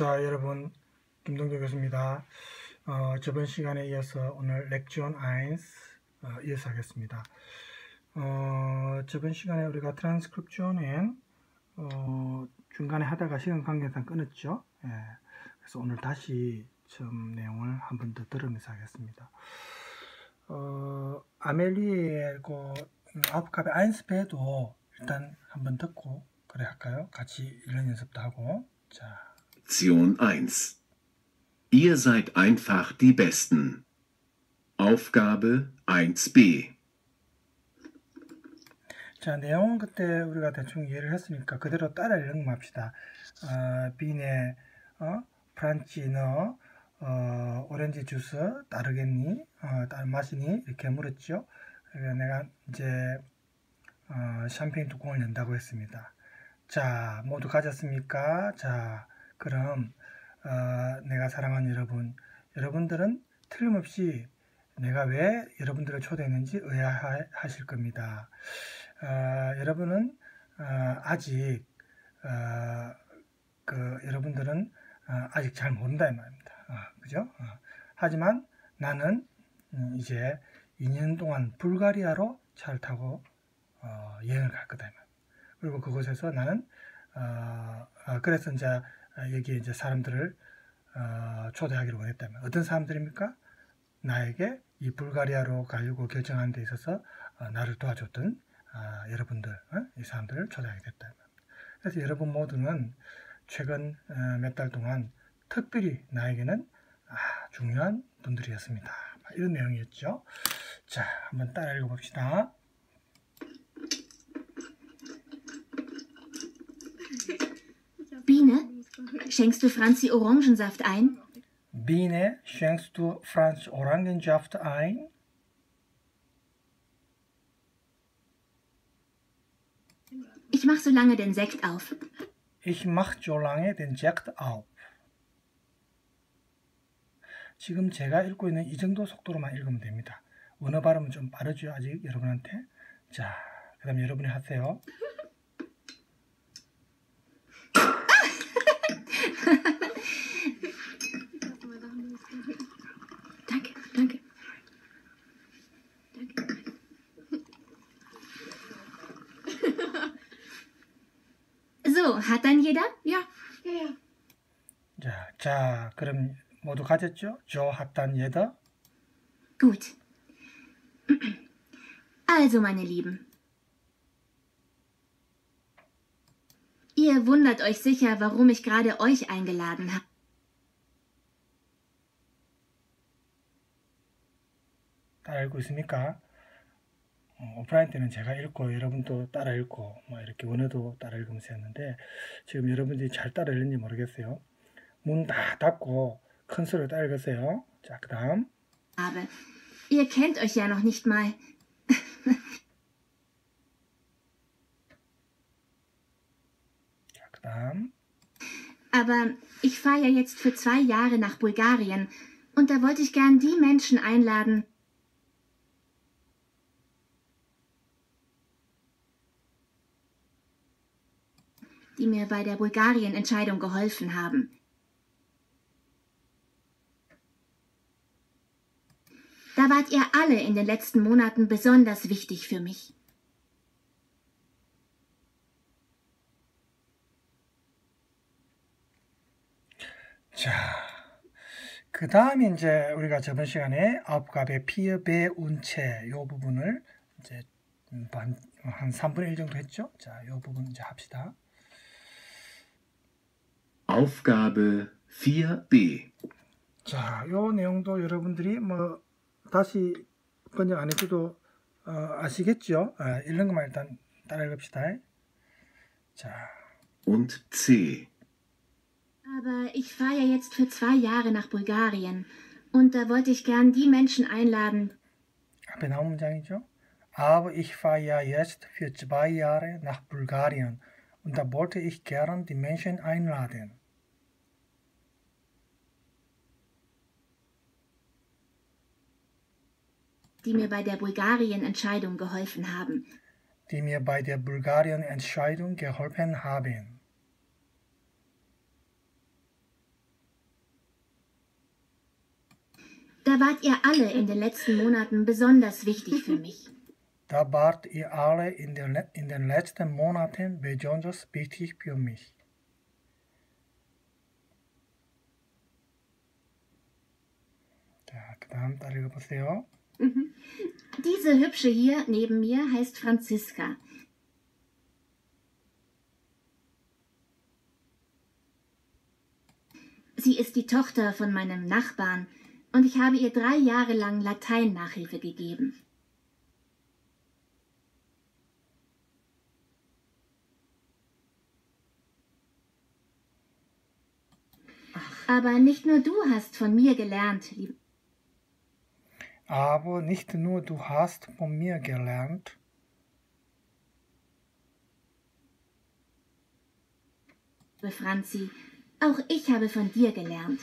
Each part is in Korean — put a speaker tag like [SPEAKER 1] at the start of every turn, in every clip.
[SPEAKER 1] 자, 여러분, 김동규 교수입니다. 어, 저번 시간에 이어서 오늘 렉지온 아인스 어, 이어서 하겠습니다. 어, 저번 시간에 우리가 트랜스크립션은 어, 중간에 하다가 시간 관계상 끊었죠. 예, 그래서 오늘 다시 좀 내용을 한 번 더 들으면서 하겠습니다. 어, 아멜리의 그 아프캅의 아인스페도 일단 한번 듣고 그래 할까요? 같이 이런 연습도 하고 자.
[SPEAKER 2] Lektion 1 Ihr seid einfach die Besten. Aufgabe 1b
[SPEAKER 1] 자, 내용은 그때 우리가 대충 이해를 했으니까 그대로 따라 읽음합시다. 어, 빈에 어, 프란치 너 어, 오렌지 주스 따르겠니? 어, 따 마시니? 이렇게 물었죠. 그래서 내가 이제 어, 샴페인 뚜껑을 연다고 했습니다. 자, 모두 가졌습니까? 자, 그럼 어, 내가 사랑하는 여러분, 여러분들은 틀림없이 내가 왜 여러분들을 초대했는지 의아하실 겁니다. 어, 여러분은 어, 아직 어, 그 여러분들은 어, 아직 잘 모른다 이 말입니다. 어, 그죠? 어, 하지만 나는 음, 이제 2년 동안 불가리아로 차를 타고 여행을 갈 거다 이 말. 그리고 그곳에서 나는 그래서 이제 여기 이제 사람들을 초대하기를 원했다면 어떤 사람들입니까? 나에게 이 불가리아로 가려고 결정하는 데 있어서 나를 도와줬던 아, 여러분들, 어? 이 사람들을 초대하게 됐다. 그래서 여러분 모두는 최근 어, 몇달 동안 특별히 나에게는 아, 중요한 분들이었습니다. 이런 내용이었죠. 자, 한번 따라 읽어봅시다.
[SPEAKER 3] Biene, schenkst du Franzi Orangensaft ein?
[SPEAKER 1] Biene, schenkst du Franz Orangensaft ein?
[SPEAKER 3] Ich mach so lange den Sekt auf.
[SPEAKER 1] Ich mach so lange den Sekt auf. 지금 제가 읽고 있는 이 정도 속도로만 읽으면 됩니다. 원어 발음은 좀 빠르죠, 아직 여러분한테. 자, 그 다음 여러분이 하세요.
[SPEAKER 3] danke, danke. So, hat dann jeder?
[SPEAKER 4] Ja, ja, ja.
[SPEAKER 1] 자, 자, 그럼 모두 가졌죠? 저 hattan jeder.
[SPEAKER 3] Gut. Also, meine Lieben. Ihr wundert euch sicher, warum ich gerade euch eingeladen habe.
[SPEAKER 1] 다 알고 있습니까? 어, 오프라인 때는 제가 읽고 여러분도 따라 읽고 뭐 이렇게 원어도 따라 읽으면서 했는데 지금 여러분들이 잘 따라 읽는지 모르겠어요. 문 다 닫고 큰 소리로 따라 읽으세요. 자, 그 다음.
[SPEAKER 3] Ihr kennt euch ja noch nicht mal.
[SPEAKER 1] Nachbarn?
[SPEAKER 3] Aber ich fahre ja jetzt für zwei Jahre nach Bulgarien und da wollte ich gern die Menschen einladen. die mir bei der Bulgarien-Entscheidung geholfen haben. Da wart ihr alle in den letzten Monaten besonders wichtig für mich.
[SPEAKER 1] 그 다음에 이제 우리가 저번 시간에 피어, 배, 운체 요 부분을 이제 한, 한 3분의 1 정도 했죠? 자, 요 부분 이제 합시다.
[SPEAKER 2] Aufgabe 4b
[SPEAKER 1] 자, 요 내용도 여러분들이 뭐 다시 번역 안 해도 어, 아시겠죠? 아, 읽는 것만 일단 따라 읽읍시다. 자,
[SPEAKER 2] und c
[SPEAKER 3] Aber ich fahre ja jetzt für zwei Jahre nach Bulgarien und da wollte ich gern die Menschen einladen,
[SPEAKER 1] 앞에 나온 문장이죠. Aber ich fahre ja jetzt für zwei Jahre nach Bulgarien und da wollte ich gern die Menschen einladen.
[SPEAKER 3] die mir bei der Bulgarien-Entscheidung geholfen haben.
[SPEAKER 1] die mir bei der Bulgarien-Entscheidung geholfen haben.
[SPEAKER 3] Da wart ihr alle in den letzten Monaten besonders wichtig für mich.
[SPEAKER 1] Da wart ihr alle in den, in den letzten Monaten besonders wichtig für mich. Mhm.
[SPEAKER 3] Diese hübsche hier neben mir heißt Franziska. Sie ist die Tochter von meinem Nachbarn und ich habe ihr drei Jahre lang Latein-Nachhilfe gegeben. Aber nicht nur du hast von mir gelernt, liebe
[SPEAKER 1] Aber nicht nur du hast von mir gelernt,
[SPEAKER 3] Franzi, auch ich habe von dir gelernt.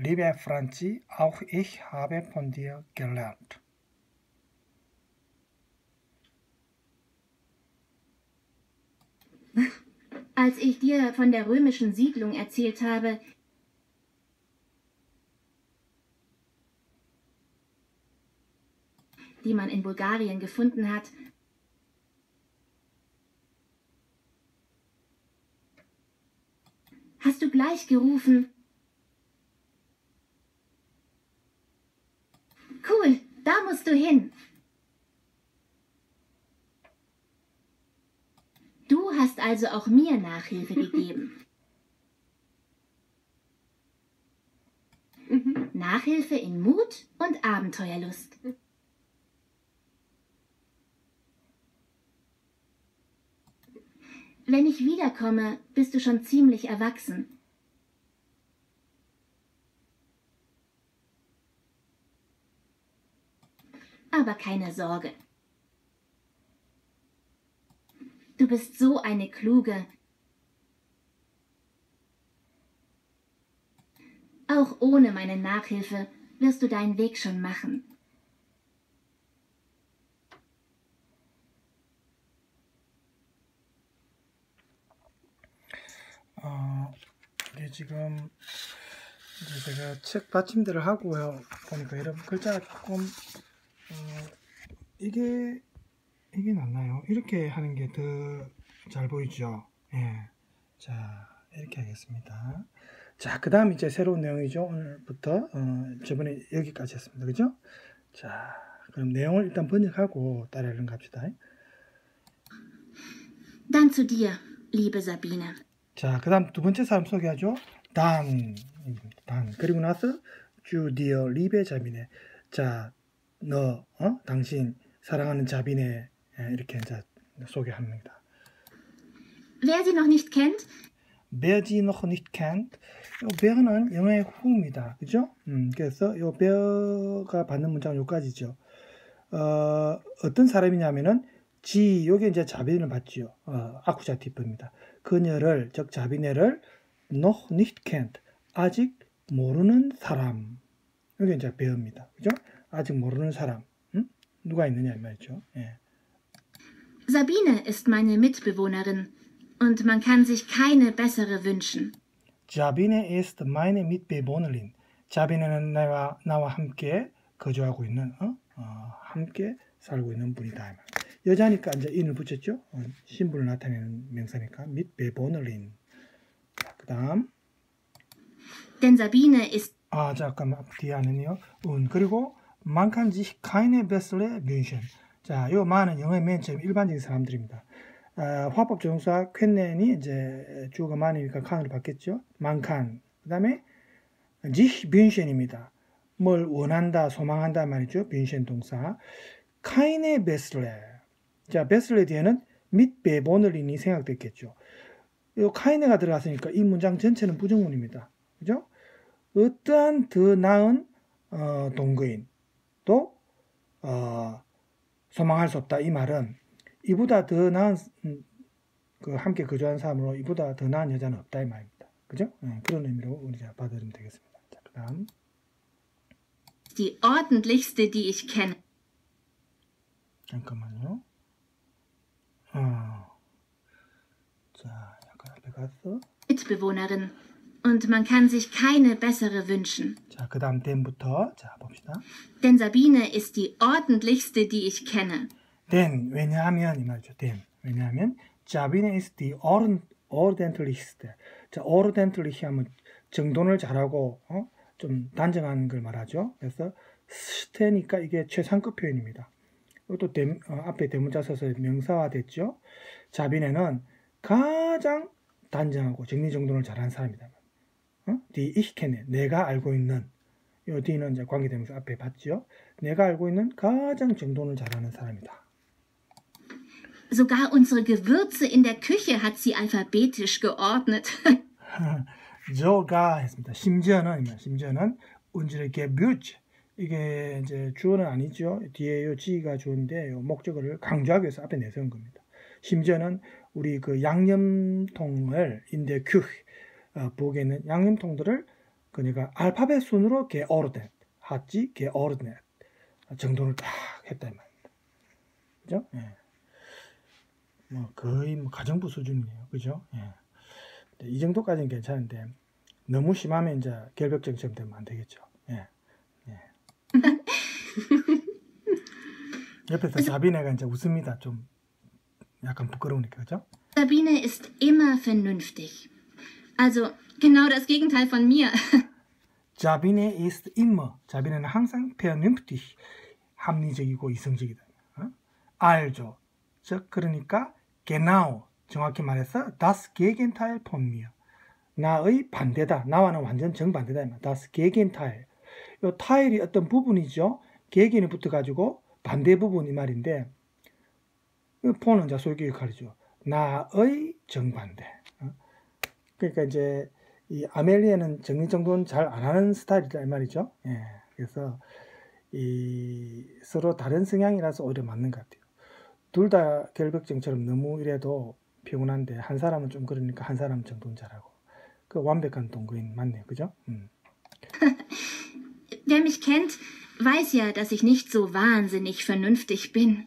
[SPEAKER 1] Liebe Franzi, auch ich habe von dir gelernt.
[SPEAKER 3] Als ich dir von der römischen Siedlung erzählt habe, die man in Bulgarien gefunden hat, hast du gleich gerufen, Cool, da musst du hin. Du hast also auch mir Nachhilfe gegeben. Nachhilfe in Mut und Abenteuerlust. Wenn ich wiederkomme, bist du schon ziemlich erwachsen. Aber keine Sorge. Du bist so eine kluge. Auch ohne meine Nachhilfe wirst du deinen Weg schon machen.
[SPEAKER 1] 어, 이게 지금 이제 제가 책 받침대를 하고요. 보니까 여러분 글자가 조금 어, 이게 이게 낫나요? 이렇게 하는 게 더 잘 보이죠? 예. 자, 이렇게 하겠습니다. 자, 그 다음 이제 새로운 내용이죠. 오늘부터 어, 저번에 여기까지 했습니다. 그죠? 자, 그럼 내용을 일단 번역하고 따라하는 갑시다.
[SPEAKER 3] Dann zu dir, liebe Sabine.
[SPEAKER 1] 자, 그 다음 두 번째 사람 소개하죠. 단, 단. 그리고 나서 주 디어 리베 자비네. 자, 너, 어? 당신 사랑하는 자비네. 예, 이렇게 이제 소개합니다.
[SPEAKER 3] Wer sie noch nicht kennt,
[SPEAKER 1] Wer sie noch nicht kennt, 요 bear는 영어의 who입니다. 그죠? 음, 그래서 요 bear가 받는 문장은 요까지죠. 어, 어떤 사람이냐면은 지, 요게 이제 자비를 받지요. 어, 아쿠자티브입니다. 그녀를, 즉 자비네를 noch nicht kennt, 아직 모르는 사람. 요게 이제 bear입니다. 그죠? 아직 모르는 사람. 음? 누가 있느냐 이 말이죠. 예.
[SPEAKER 3] Sabine ist meine Mitbewohnerin und man kann sich keine bessere wünschen.
[SPEAKER 1] 자비네 ist meine Mitbewohnerin. 자비네는 나와, 나와 함께 거주하고 있는, 어? 어, 함께 살고 있는 분이다. 여자니까 이제 인을 붙였죠. 어, 신분을 나타내는 명사니까 Mitbewohnerin. 자, 그 다음.
[SPEAKER 3] Denn Sabine ist
[SPEAKER 1] 아, 잠깐만, 뒤에 안에요. 운. 그리고, man kann sich keine bessere wünschen. 자, 요 만은 영어의 맨 처음 일반적인 사람들입니다. 어, 화법 조동사 퀸넨이 이제 주어가 만이니까 칸으로 바뀌었죠. man kann. 그 다음에, sich wünschen입니다. 뭘 원한다, 소망한다 말이죠. wünschen 동사. keine bessere. 자, bessere 뒤에는 mit bewohnerin이 생각됐겠죠. 요 keine가 들어갔으니까 이 문장 전체는 부정문입니다. 그죠? 어떠한 더 나은 어, 동거인 또 어, 소망할 수 없다 이 말은 이보다 더 나은 음, 그 함께 거주한 사람으로 이보다 더 나은 여자는 없다 이 말입니다. 그죠? 예, 그런 의미로 우리가 받아들이면 되겠습니다. 자, 그다음
[SPEAKER 3] die ordentlichste, die ich kenne.
[SPEAKER 1] 잠깐만요. 어, 자, 약간 앞에 갔어.
[SPEAKER 3] Mitbewohnerin und man kann sich keine bessere wünschen.
[SPEAKER 1] 자, 그 다음 then부터 자 봅시다.
[SPEAKER 3] Denn Sabine ist die ordentlichste, die ich kenne.
[SPEAKER 1] then 왜냐하면 이 말이죠. then 왜냐하면 자비네 is the orient- orientalist. 자, orientalist 하면 정돈을 잘하고 어? 좀 단정한 걸 말하죠. 그래서 스테니까 이게 최상급 표현입니다. 이것도 대, 어, 앞에 대문자 써서 명사화 됐죠. 자비네는 가장 단정하고 정리정돈을 잘하는 사람이다. 어? die ich kenne, 내가 알고 있는 이 뒤는 이제 관계대명사 앞에 봤죠. 내가 알고 있는 가장 정돈을 잘하는 사람이다.
[SPEAKER 3] Sogar unsere Gewürze in der Küche hat sie alphabetisch geordnet.
[SPEAKER 1] 저가 했습니다. 심지어는 심지어는 unsere Gewürze 이게 이제 주어는 아니죠. 뒤에 요 지가 주어인데 요 목적어를 강조하기 위해서 앞에 내세운 겁니다. 심지어는 우리 그 양념통을 인데 큐 어, 부엌에 있는 양념통들을 그러니까 알파벳 순으로 게어르덴 하지 게어르덴 정돈을 딱 했다 이 말입니다. 그죠? 예. 뭐 거의 뭐 가정부 수준이에요. 그죠? 예. 네, 이 정도까지는 괜찮은데 너무 심하면 이제 결벽증처럼 되면 안 되겠죠. 예. 예. 옆에서 자비네가 이제 웃습니다. 좀 약간 부끄러우니까 그죠?
[SPEAKER 3] Sabine ist immer vernünftig. Also genau das Gegenteil von mir.
[SPEAKER 1] 자비네 ist immer. 자비네는 항상 vernünftig. 합리적이고 이성적이다. 어? 알죠. 즉 그러니까 genau 정확히 말해서 das Gegenteil von mir. 나의 반대다. 나와는 완전 정반대다. das Gegenteil. 요 타일이 어떤 부분이죠. 개견이 붙어가지고 반대 부분 이 말인데 이 폰은 소유기 역할이죠. 나의 정반대. 어? 그러니까 이제 이 아멜리아는 정리정돈 잘 안 하는 스타일이다 이 말이죠. 예. 그래서 이 서로 다른 성향이라서 오히려 맞는 것 같아요. 둘 다 결벽증처럼 너무 이래도 피곤한데 한 사람은 좀 그러니까 한 사람은 정돈 잘하고 그 완벽한 동거인 맞네요. 그죠? 음.
[SPEAKER 3] Wer mich kennt, weiß ja, dass ich nicht so wahnsinnig vernünftig bin.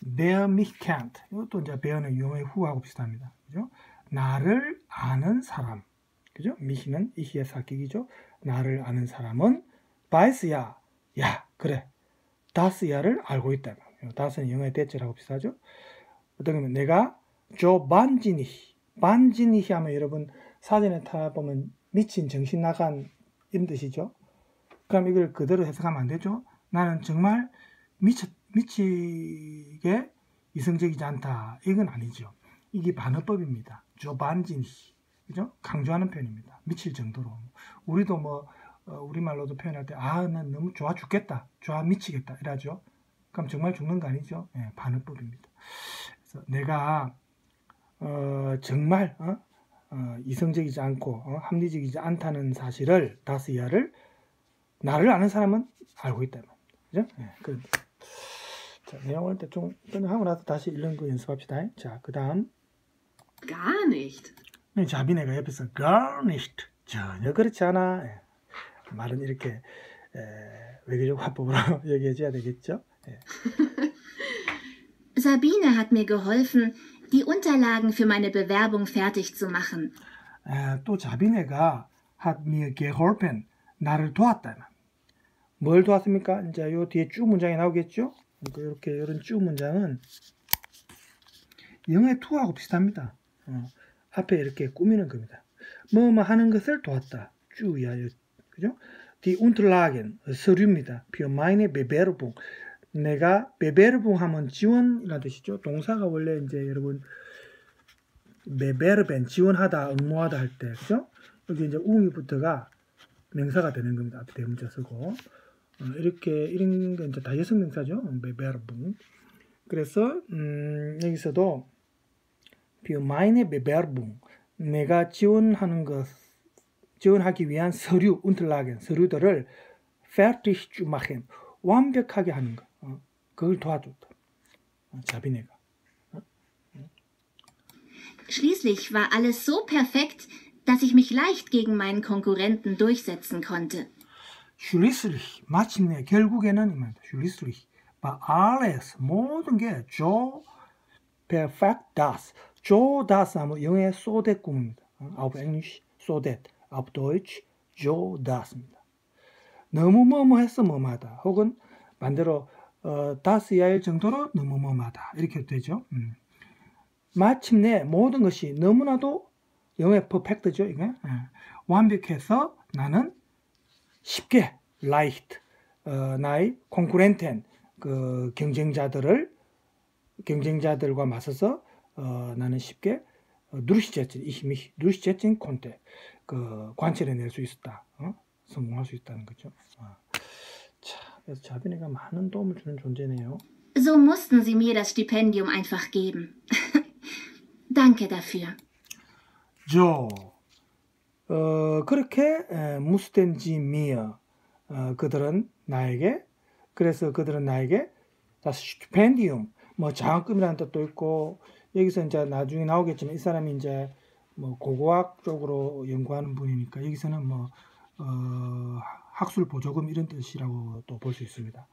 [SPEAKER 1] Bear mich kennt. 이것도 이제 bear는 용의 후하고 비슷합니다. 나를 아는 사람. 그죠? 미히는 이히의 사격이죠. 나를 아는 사람은 바이스야. 야, 그래. 다스야를 알고 있다. 다스는 영어의 대체라고 비슷하죠. 어떤 거면 내가 조 반지니 반지니 하면 여러분 사전에 타보면 미친 정신 나간 이런 뜻이죠. 그럼 이걸 그대로 해석하면 안 되죠. 나는 정말 미쳐, 미치게 이성적이지 않다. 이건 아니죠. 이게 반어법입니다. 조반진히. 그죠? 강조하는 표현입니다. 미칠 정도로. 우리도 뭐, 어, 우리말로도 표현할 때, 아, 난 너무 좋아 죽겠다. 좋아 미치겠다. 이라죠. 그럼 정말 죽는 거 아니죠? 예, 반어법입니다. 그래서 내가, 어, 정말, 어? 어, 이성적이지 않고, 어, 합리적이지 않다는 사실을, 다스야를, 나를 아는 사람은 알고 있다. 그죠? 예, 그, 자, 내용을 대충 끝하고 나서 다시 읽는 거 연습합시다. 자, 그 다음.
[SPEAKER 4] Gar nicht.
[SPEAKER 1] 네, 자비네가 옆에서 gar nicht 전혀 그렇지 않아. 예. 말은 이렇게 에, 외교적 화법으로 얘기해줘야 되겠죠. 예.
[SPEAKER 3] Sabine hat mir geholfen, die Unterlagen für meine Bewerbung fertig zu machen.
[SPEAKER 1] 에, 또 자비네가 hat mir geholfen 나를 도왔다. 뭘 도왔습니까? 이제 요 뒤에 쭉 문장이 나오겠죠. 이렇게 이런 쭉 문장은 영어의 to하고 비슷합니다. 어, 앞에 이렇게 꾸미는 겁니다. 뭐뭐 하는 것을 도왔다. 요, 그죠? Die Unterlagen 서류입니다. für meine Bewerbung 내가 베베르붕 하면 지원이라는 뜻이죠. 동사가 원래 이제 여러분 베베르벤 지원하다, 응모하다 할 때, 그죠? 여기 이제 웅이부터가 명사가 되는 겁니다. 앞에 대문자 쓰고 어, 이렇게 이런 게 이제 다 여성 명사죠. 베베르붕. 그래서 음, 여기서도 für meine Bewerbung 내가 지원하는 것 지원하기 위한 서류, unterlagen 서류들을 fertig zu machen 완벽하게 하는 거. 어, 그걸 도와줬다. 어, 자비네가.
[SPEAKER 3] Schließlich war alles so perfekt, dass ich mich leicht gegen meinen Konkurrenten durchsetzen konnte.
[SPEAKER 1] 슐리스리 마침내 결국에는 이 말이다. 슐리스리 바 alles 모든 게조 perfect das 조 das 하면 영어의 so that 꿈입니다. 어, of English so that auf Deutsch so das입니다. 너무 뭐뭐 해서 뭐마다 혹은 반대로 어, 다스야일 정도로 너무 뭐마다 이렇게 되죠. 음. 마침내 모든 것이 너무나도 영어의 퍼펙트죠. 이게 예. 완벽해서 나는 쉽게 leicht 어, 나의 콩쿠렌텐 그 경쟁자들을 경쟁자들과 맞서서 어, 나는 쉽게 어, 누르시제진 이힘이 누르시제진 콘테 그 관찰해 낼 수 있었다. 어? 성공할 수 있다는 거죠. 아. 자, 그래서 자빈이가 많은 도움을 주는 존재네요.
[SPEAKER 3] So mussten Sie mir das Stipendium einfach geben. Danke dafür.
[SPEAKER 1] 저 어, 그렇게 에, 무스텐지 미어 어, 그들은 나에게 그래서 그들은 나에게 스티펜디움 뭐 장학금이라는 뜻도 있고 여기서 이제 나중에 나오겠지만 이 사람이 이제 뭐 고고학 쪽으로 연구하는 분이니까 여기서는 뭐 어, 학술 보조금 이런 뜻이라고 또 볼 수 있습니다.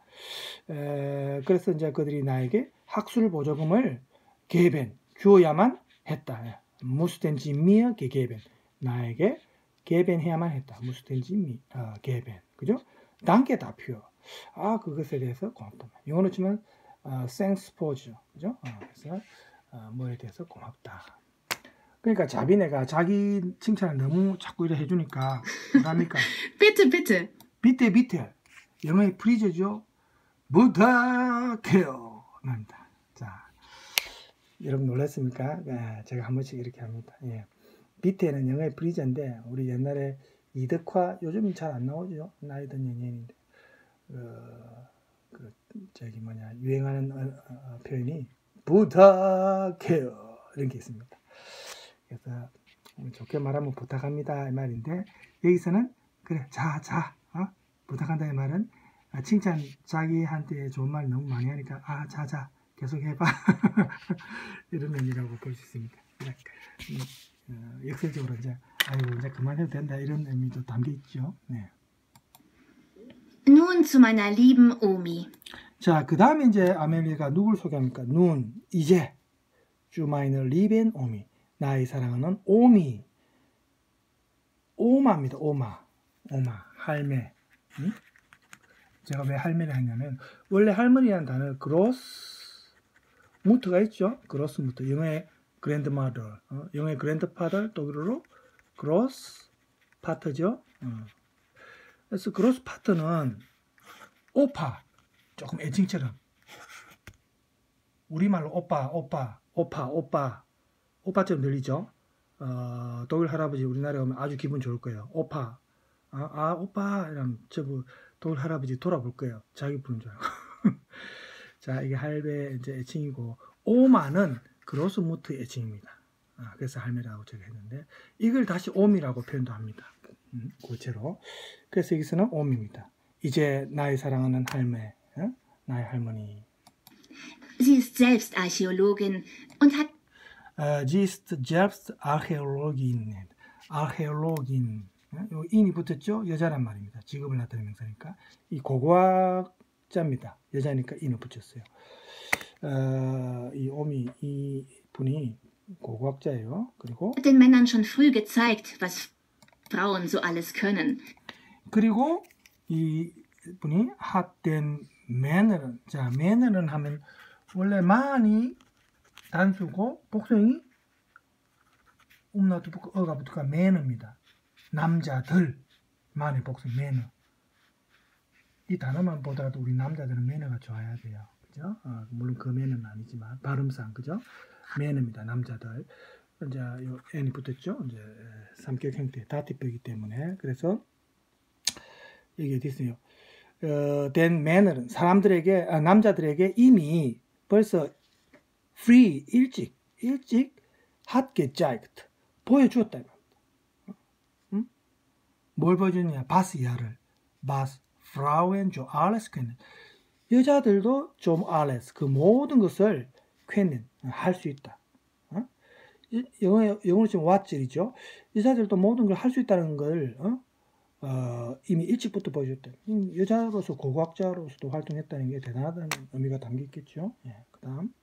[SPEAKER 1] 에, 그래서 이제 그들이 나에게 학술 보조금을 개벤 주어야만 했다. 무스텐지 미어 개개벤 나에게 개벤해야만 했다. 무스텐지 미 어, 개벤 그죠? 단계 다표 아 그것에 대해서 고맙다. 영어로 치면 어, thanks for죠. 그죠? 어, 그래서 어, 뭐에 대해서 고맙다. 그러니까 자비네가 자기 칭찬을 너무 자꾸 이래 해주니까 뭐랍니까?
[SPEAKER 4] Bitte, bitte.
[SPEAKER 1] bitte bitte 영어의 please죠. 부탁해요. 납니다. 자, 여러분 놀랐습니까? 예, 제가 한 번씩 이렇게 합니다. 예. bitte는 영어의 please인데 우리 옛날에 이덕화 요즘 잘안 나오죠. 나이 든 연예인인데 어, 그 저기 뭐냐 유행하는 어, 어, 표현이 부탁해요 이런 게 있습니다. 그래서 좋게 말하면 부탁합니다 이 말인데 여기서는 그래 자자 어? 부탁한다 이 말은 아, 칭찬 자기한테 좋은 말 너무 많이 하니까 아 자자 계속 해봐 이런 의미라고 볼 수 있습니다. 음, 어, 역설적으로 이제 아이고 이제 그만해도 된다 이런 의미도 담겨 있죠. 네.
[SPEAKER 3] Nun zu meiner lieben Omi.
[SPEAKER 1] 자, 그 다음에 이제 아멜리가 누굴 소개합니까? 눈, 이제, zu meiner lieben Omi. 나의 사랑하는 Omi. Oma입니다, Oma. 오마, 할매. 응? 제가 왜 할매를 했냐면, 원래 할머니라는 단어, Großmutter가 있죠? Großmutter. 영어의 grandmother, 어? 영어의 grandfather, 독일어로 Großvater죠? 어. 그래서 Großvater는 Opa, 조금 애칭처럼 우리말로 오빠, 오빠, 오빠, 오빠, 오빠처럼 들리죠? 어, 독일 할아버지 우리나라에 오면 아주 기분 좋을 거예요. 오빠, 아, 아 오빠, 이러면 저 독일 할아버지 돌아볼 거예요. 자기 부른 줄 알고. 자, 이게 할배 이제 애칭이고 오마는 그로스무트 애칭입니다. 아, 그래서 할매라고 제가 했는데 이걸 다시 옴이라고 표현도 합니다. 음, 고체로. 그래서 여기서는 옴입니다. 이제 나의 사랑하는 할매, 어? 나의 할머니.
[SPEAKER 3] Sie ist selbst Archäologin und hat
[SPEAKER 1] 어, sie ist selbst Archäologin. Archäologin. 어? 요 인이 붙었죠? 여자란 말입니다. 직업을 나타내는 명사니까. 이 고고학자입니다. 여자니까 인을 붙였어요. 어, 이 옴이, 이 분이 고고학자예요. 그리고
[SPEAKER 3] den Männern schon früh gezeigt, was Frauen so alles können.
[SPEAKER 1] 그리고 이 분이 핫된 매너는 자 매너는 하면 원래 만이 단수고 복성이 음나도 붙고 어가 붙으니까 매너입니다. 남자들 만의 복성 매너. 이 단어만 보더라도 우리 남자들은 매너가 좋아야 돼요. 그죠? 어, 물론 그 매너는 아니지만 발음상 그죠? 매너입니다. 남자들. 이제 요 n이 붙었죠. 이제 삼격 형태 다티표이기 때문에 그래서 이게 됐어요. 어, 된 매너는 사람들에게 아, 남자들에게 이미 벌써 free 일찍 일찍 hat gezeigt 보여주었다. 응? 뭘 보여주느냐? 바스 야를 바스 Frauen 조 alles können 여자들도 좀 alles 그 모든 것을 können 할수 있다. 어? 이- 영어 영어로 지금 what이죠. 여자들도 모든 걸 할 수 있다는 걸 어? 어, 이미 일찍부터 보여줬다. 음, 여자로서 고고학자로서도 활동했다는 게 대단하다는 의미가 담겨 있겠죠. 예, 그다음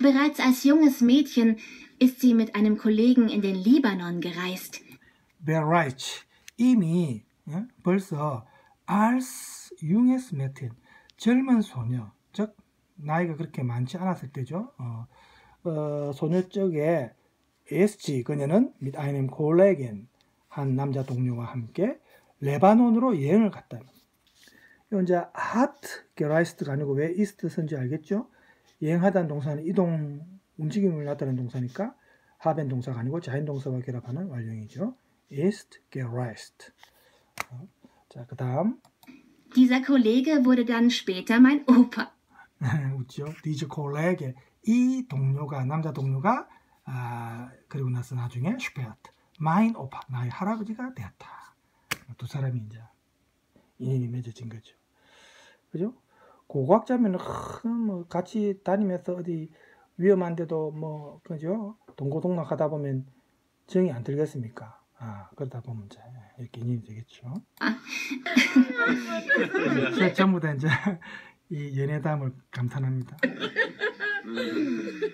[SPEAKER 3] Bereits als junges Mädchen ist sie mit einem Kollegen in den Libanon gereist.
[SPEAKER 1] bereits 이미 예? 벌써 als junges Mädchen 젊은 소녀 즉 나이가 그렇게 많지 않았을 때죠. 어, 어, 소녀 쪽에 SG 그녀는 mit einem Kollegen 한 남자 동료와 함께 레바논으로 여행을 갔다. 이제 hat gereist가 아니고 왜 ist 쓴지 알겠죠? 여행하다는 동사는 이동 움직임을 나타내는 동사니까 haben 동사가 아니고 sein 동사와 결합하는 완료형이죠. ist gereist. 어, 자, 그다음
[SPEAKER 3] Dieser Kollege wurde dann später mein Opa.
[SPEAKER 1] 웃죠. Dieser Kollege 이 동료가 남자 동료가 아, 그리고 나서 나중에 später mein Opa 나의 할아버지가 되었다. 두 사람이 이제 인연이 맺어진 거죠. 그죠? 고고학자면 뭐 같이 다니면서 어디 위험한데도 뭐 그죠? 동고동락 하다 보면 정이 안 들겠습니까? 아 그러다 보면 이제 이렇게 인연이 되겠죠. 자, 전부 다 이제 이 연애담을 감탄합니다.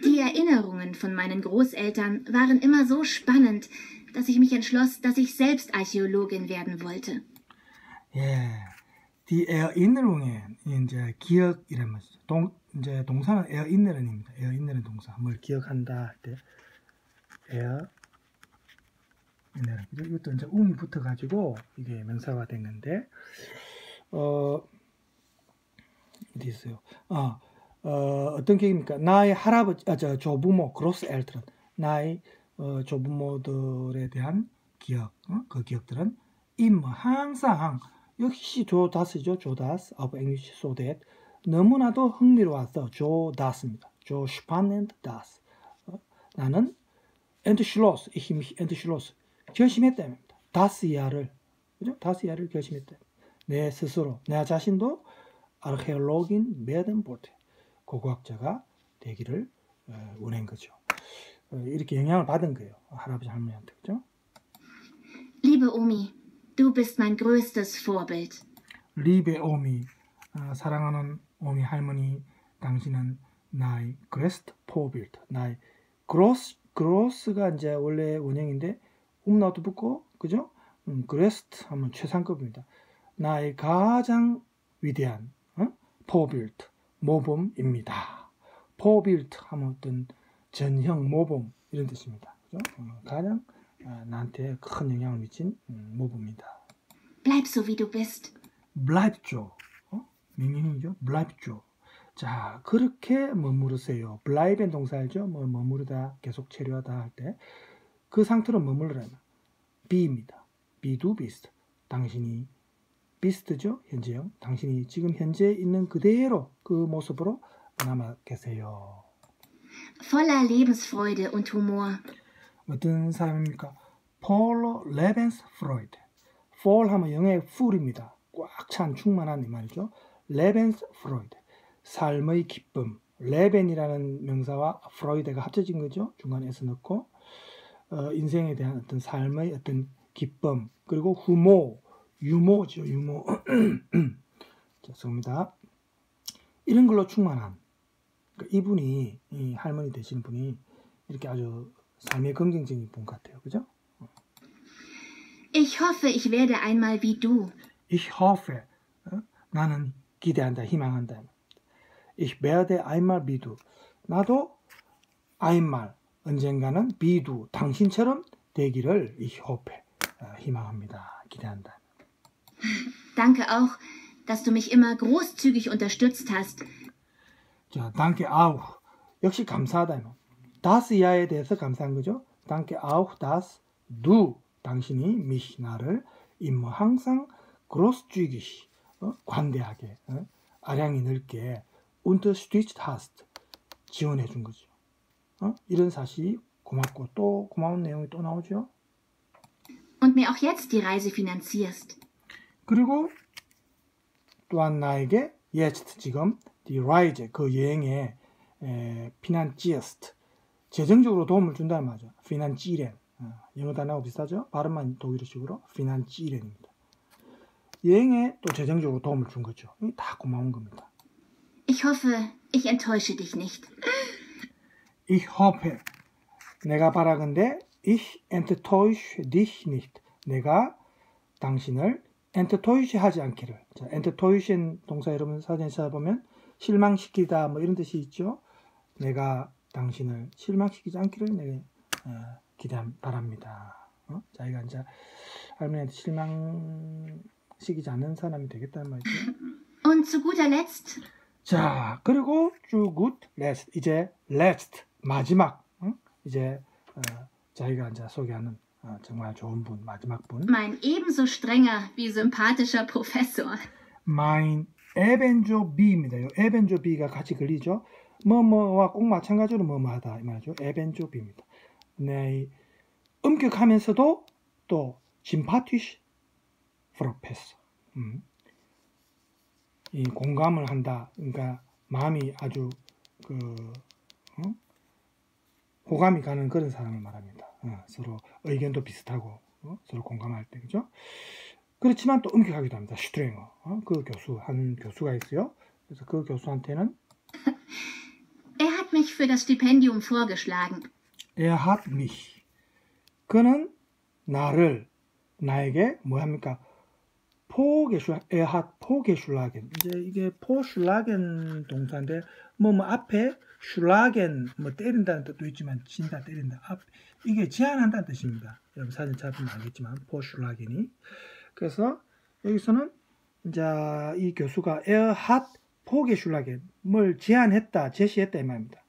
[SPEAKER 3] Die Erinnerungen von meinen Großeltern waren immer so spannend, dass ich mich entschloss, dass ich selbst Archäologin werden wollte.
[SPEAKER 1] 예, die Erinnerungen 이제 기억이란 말이죠. 동 이제 동사는 Erinneren입니다. Erinneren 동사 뭘 기억한다 할 때 Erinneren 그죠? 이것도 이제 um이 붙어가지고 이게 명사가 된 건데 어 어디 있어요? 아, 어, 어떤 계획입니까? 나의 할아버지, 아, 저 조부모, 그로스 엘트런, 나의 어, 조부모들에 대한 기억, 어? 그 기억들은 임 항상 역시 so dass죠, so dass, of English so that 너무나도 흥미로워서 so dass입니다. so dass. 어? 나는 entschloss, ich entschloss, 결심했다입니다. dass 이하를, 그죠? dass 이하를 결심했다. 내 스스로, 내 자신도 Archäologin werden wollte 고고학자가 되기를 어, 원한 거죠. 어, 이렇게 영향을 받은 거예요. 할아버지 할머니한테 그죠?
[SPEAKER 3] Liebe Omi, du bist mein größtes Vorbild.
[SPEAKER 1] Liebe Omi 아, 사랑하는 오미 할머니 당신은 나의 größtes Vorbild 나의 groß groß가 이제 원래 원형인데 Umlaut도 붙고 그죠? 음, größt 하면 최상급입니다. 나의 가장 위대한 어? Vorbild 모범입니다. Vorbild 하면 어떤 전형 모범 이런 뜻입니다. 그죠? 어, 가장 아, 나한테 큰 영향을 미친 음, 모범이다.
[SPEAKER 3] Bleib so wie du bist.
[SPEAKER 1] bleib죠. 어? 명령이죠. bleib죠. 자, 그렇게 머무르세요. bleiben 동사 알죠? 뭐 머무르다, 계속 체류하다 할 때 그 상태로 머무르라면 wie입니다. wie du bist. 당신이 bist죠. 현재형. 당신이 지금 현재 있는 그대로 그 모습으로 남아 계세요.
[SPEAKER 3] Voller Lebensfreude und Humor.
[SPEAKER 1] 어떤 사람입니까? Lebensfreude. voll 하면 영어의 full입니다. 꽉 찬 충만한 이 말이죠. Freude. 삶의 기쁨. Leben이라는 명사와 Freude가 합쳐진 거죠. 중간에 S 넣고 어, 인생에 대한 어떤 삶의 어떤 기쁨 그리고 후모 유모죠 유모 죄송합니다. 이런 걸로 충만한 그러니까 이분이 이 할머니 되시는 분이 이렇게 아주 삶의 긍정적인 분 같아요. 그죠?
[SPEAKER 3] Ich hoffe, ich werde einmal wie du.
[SPEAKER 1] Ich hoffe 어? 나는 기대한다, 희망한다. Ich werde einmal wie du. 나도 einmal 언젠가는 wie du 당신처럼 되기를 ich hoffe 어, 희망합니다, 기대한다.
[SPEAKER 3] Danke auch, dass du mich immer großzügig unterstützt hast.
[SPEAKER 1] 자, danke auch. 역시 감사하다. das야에 대해서 감사한 거죠. danke auch, dass du 당신이 mich 나를 immer 항상 großzügig 어? 관대하게 어? 아량이 넓게 unterstützt hast 지원해 준 거죠. 어? 이런 사실이 고맙고 또 고마운 내용이 또 나오죠.
[SPEAKER 3] Und mir auch jetzt die Reise finanzierst.
[SPEAKER 1] 그리고 또한 나에게 jetzt 지금 die Reise 그 여행에 에, finanzierst 재정적으로 도움을 준다는 말이죠. finanzieren 어, 영어 단어하고 비슷하죠? 발음만 독일어식으로 finanzieren입니다. 여행에 또 재정적으로 도움을 준 거죠. 다 고마운 겁니다.
[SPEAKER 3] Ich hoffe, ich enttäusche dich nicht.
[SPEAKER 1] Ich hoffe 내가 바라건대 ich enttäusche dich nicht 내가 당신을 엔터토이시하지 않기를. 자, 엔터토이신 동사 여러분 사전에 찾아보면 실망시키다 뭐 이런 뜻이 있죠. 내가 당신을 실망시키지 않기를 내가 어, 기대함 바랍니다. 어? 자기가 이제 할머니한테 실망시키지 않는 사람이 되겠다는 말이죠.
[SPEAKER 3] Und zu guter Letzt,
[SPEAKER 1] 자, 그리고 쭉 good, last. 이제 last, 마지막. 응? 이제 어, 자기가 이제 소개하는 어, 정말 좋은 분, 마지막 분.
[SPEAKER 3] mein ebenso strenger wie sympathischer Professor.
[SPEAKER 1] mein 에벤조 B입니다. 요 에벤조 B가 같이 걸리죠. 뭐뭐와 꼭 마찬가지로 뭐뭐하다 이 말이죠. 에벤조 B입니다. 네, 이 엄격하면서도 또 심파티시 프로페서. 음. 이 공감을 한다. 그러니까 마음이 아주 그 어? 호감이 가는 그런 사람을 말합니다. 어, 서로 의견도 비슷하고 어? 서로 공감할 때 그죠? 그렇지만 또 엄격하기도 합니다. 슈트랭어. 어? 그 교수, 한 교수가 있어요. 그래서 그 교수한테는
[SPEAKER 3] Er hat mich für das Stipendium vorgeschlagen.
[SPEAKER 1] er hat mich. 그는 나를, 나에게 뭐 합니까? 포게슐, er hat 포게슐라겐. 이제 이게 포슐라겐 동사인데, 뭐, 뭐, 앞에 슐라겐, 뭐, 때린다는 뜻도 있지만, 진다, 때린다. 앞, 이게 제한한다는 뜻입니다. 여러분 사진 찾으면 알겠지만, 포슐라겐이. 그래서 여기서는 이제 이 교수가 er hat 포게슐라겐, 뭘 제안했다, 제시했다 이 말입니다.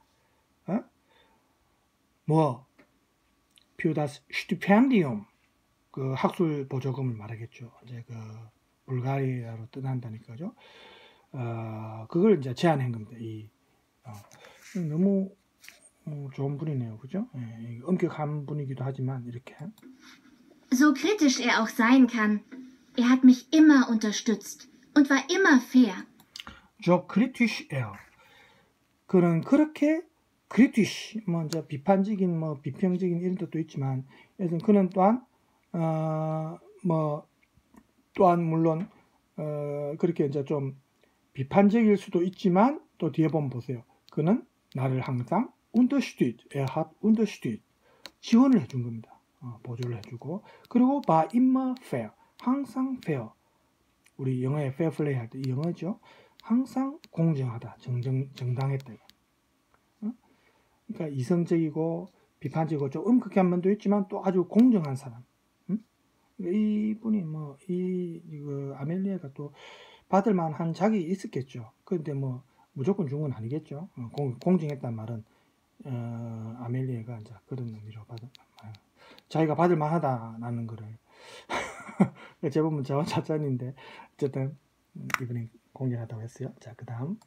[SPEAKER 1] 어? 뭐, das Stipendium, 그 학술 보조금을 말하겠죠. 이제 그 불가리아로 떠난다니까죠. 어, 그걸 이제 제안한 겁니다. 이 어, 너무 어, 좋은 분이네요, 그죠? 예, 엄격한 분이기도 하지만 이렇게
[SPEAKER 3] So kritisch er auch sein kann, er hat mich immer unterstützt und war immer fair.
[SPEAKER 1] So kritisch er. 그는 그렇게 kritisch 뭐 이제 비판적인 뭐 비평적인 이런 뜻도 있지만 예를 그는 또한 어 뭐 또한 물론 어 그렇게 이제 좀 비판적일 수도 있지만 또 뒤에 보면 보세요. 그는 나를 항상 unterstützt, er hat unterstützt 지원을 해준 겁니다. 어, 보조를 해주고 그리고 by immer fair 항상 fair 우리 영어에 fair play 할 때 이 영어죠. 항상 공정하다, 정정, 정당했다. 어? 그러니까 이성적이고 비판적이고 좀 엄격한 면도 있지만 또 아주 공정한 사람. 응? 그러니까 이분이 뭐, 이, 아멜리아가 또 받을 만한 자격이 있었겠죠. 그런데 뭐, 무조건 준 건 아니겠죠. 어, 공, 공정했단 말은, 어, 아멜리아가 이제 그런 의미로 받은 말. 자기가 받을 만하다라는 거를. 제법은 저 자찬인데, 어쨌든, 이분이 공개하다고 했어요. 자, 그 다음.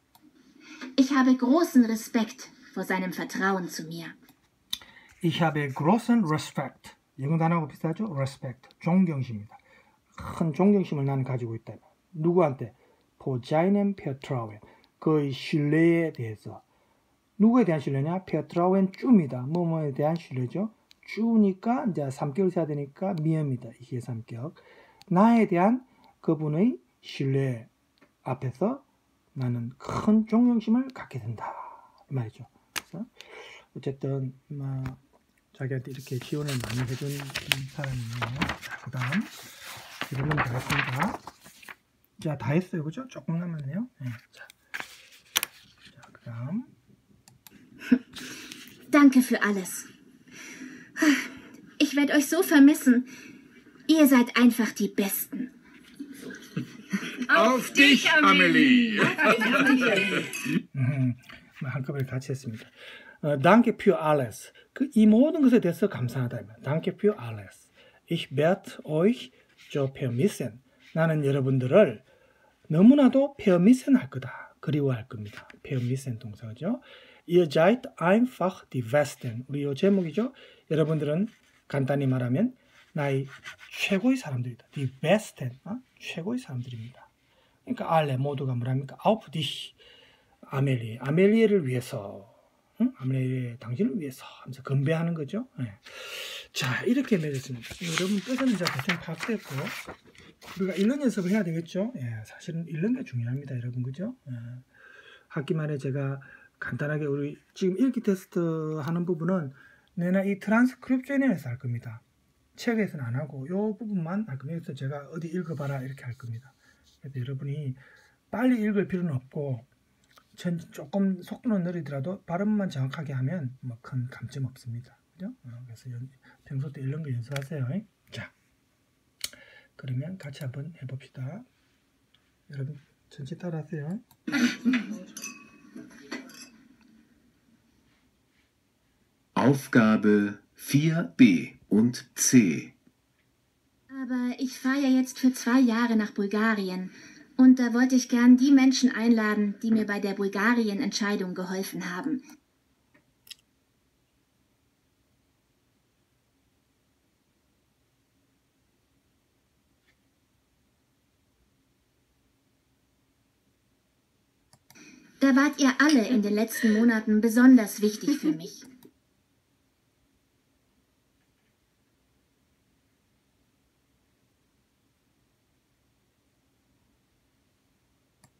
[SPEAKER 3] Ich habe großen Respekt vor seinem Vertrauen zu mir.
[SPEAKER 1] Ich habe großen Respekt. 영어 단어하고 비슷하죠? Respect. 존경심입니다. 큰 존경심을 나는 가지고 있다. 누구한테? For seinem Vertrauen. 그의 신뢰에 대해서. 누구에 대한 신뢰냐? Vertrauen 쭈입니다. 뭐뭐에 대한 신뢰죠? 쭈니까 이제 3격을 세야 되니까 미음이다. 이게 3격. 나에 대한 그분의 신뢰 앞에서 나는 큰 존경심을 갖게 된다. 이 말이죠. 그래서 어쨌든 뭐 자기한테 이렇게 지원을 많이 해준 사람이네요. 자, 그 다음 이러면 되겠습니다. 자, 다 했어요. 그죠? 조금 남았네요. 네, 자, 자, 그 다음
[SPEAKER 3] Danke für alles. Ich werde euch so vermissen. Ihr seid einfach die Besten.
[SPEAKER 5] Auf dich, Amelie!
[SPEAKER 1] 음, 한꺼번에 같이 했습니다. 어, danke für alles. 그 이 모든 것에 대해서 감사하다. Danke für alles. Ich werde euch so vermissen. 나는 여러분들을 너무나도 vermissen 할 거다. 그리워할 겁니다. vermissen 동사죠. Ihr seid einfach die Besten. 우리 요 제목이죠. 여러분들은 간단히 말하면 나의 최고의 사람들이다. Die Besten. 어? 최고의 사람들입니다. 그러니까 알레 모두가 뭐랍니까? dich. 아멜리, 아멜리에를 위해서, 응? 아멜리에 당신을 위해서 하면서 건배하는 거죠. 예. 자, 이렇게 맺었습니다. 여러분 뜻은 이제 대충 파악됐고, 우리가 읽는 연습을 해야 되겠죠. 예, 사실은 읽는 게 중요합니다, 여러분, 그죠? 예. 학기 말에 제가 간단하게 우리 지금 읽기 테스트 하는 부분은 내나 이 트랜스크립션에서 할 겁니다. 책에서는 안 하고 요 부분만 할 겁니다. 그래서 제가 어디 읽어봐라 이렇게 할 겁니다. 그래서 여러분이 빨리 읽을 필요는 없고 전 조금 속도는 느리더라도 발음만 정확하게 하면 뭐 큰 감점 없습니다. 그죠? 어, 그래서 연- 평소 때 이런 거 연습하세요. 자, 그러면 같이 한번 해봅시다. 여러분 전체 따라하세요.
[SPEAKER 2] Aufgabe 4b und c.
[SPEAKER 3] Aber ich fahre ja jetzt für zwei Jahre nach Bulgarien. Und da wollte ich gern die Menschen einladen, die mir bei der Bulgarien-Entscheidung geholfen haben. Da wart ihr alle in den letzten Monaten besonders wichtig für mich.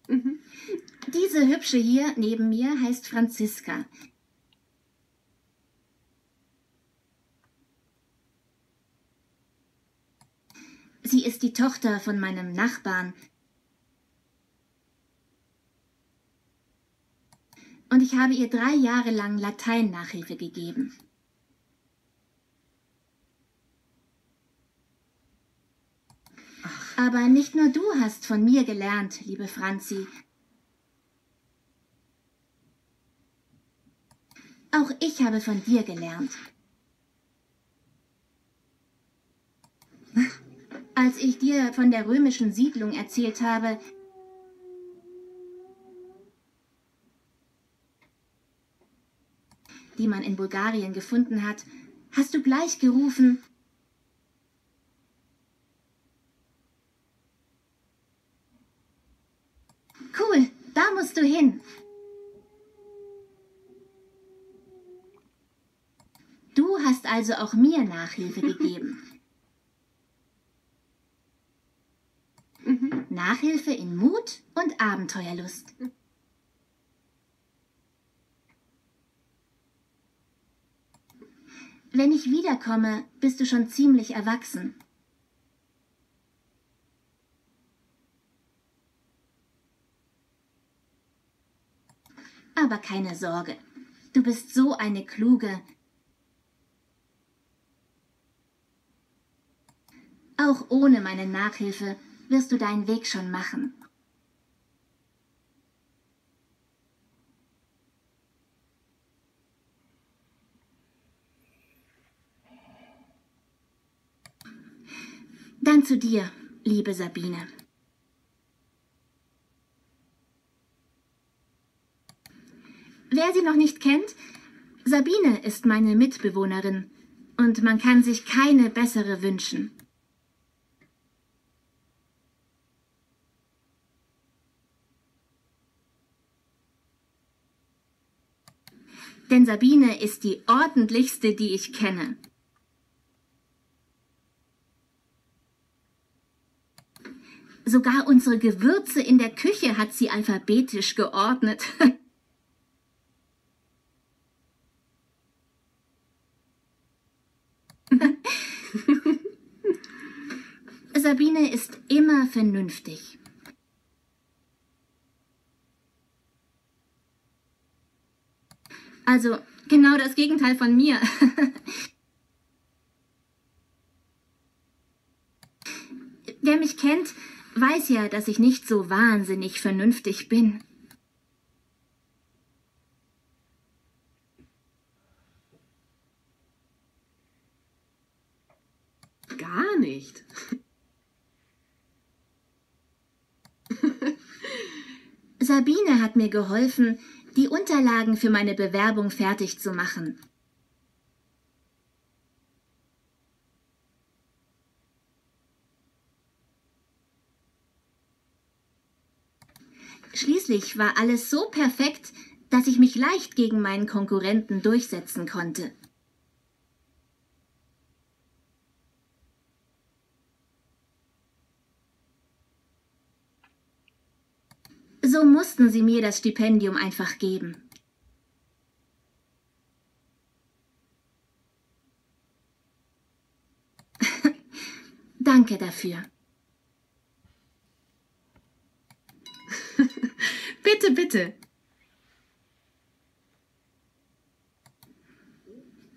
[SPEAKER 4] Mhm.
[SPEAKER 3] Diese hübsche hier neben mir heißt Franziska. Sie ist die Tochter von meinem Nachbarn. Und ich habe ihr drei Jahre lang Latein-Nachhilfe gegeben. Aber nicht nur du hast von mir gelernt, liebe Franzi. Auch ich habe von dir gelernt. Als ich dir von der römischen Siedlung erzählt habe, die man in Bulgarien gefunden hat, hast du gleich gerufen, Cool, da musst du hin. Du hast also auch mir Nachhilfe gegeben.
[SPEAKER 4] Mhm.
[SPEAKER 3] Nachhilfe in Mut und Abenteuerlust. Wenn ich wiederkomme, bist du schon ziemlich erwachsen. Aber keine Sorge. Du bist so eine kluge. Auch ohne meine Nachhilfe wirst du deinen Weg schon machen. Dann zu dir, liebe Sabine. Wer sie noch nicht kennt, Sabine ist meine Mitbewohnerin und man kann sich keine bessere wünschen. Denn Sabine ist die ordentlichste, die ich kenne. Sogar unsere Gewürze in der Küche hat sie alphabetisch geordnet. Sabine ist immer vernünftig. Also genau das Gegenteil von mir. Wer mich kennt, weiß ja, dass ich nicht so wahnsinnig vernünftig bin.
[SPEAKER 4] Gar nicht.
[SPEAKER 3] Sabine hat mir geholfen, die Unterlagen für meine Bewerbung fertig zu machen. Schließlich war alles so perfekt, dass ich mich leicht gegen meinen Konkurrenten durchsetzen konnte. So mussten sie mir das Stipendium einfach geben. Danke dafür.
[SPEAKER 4] Bitte, bitte.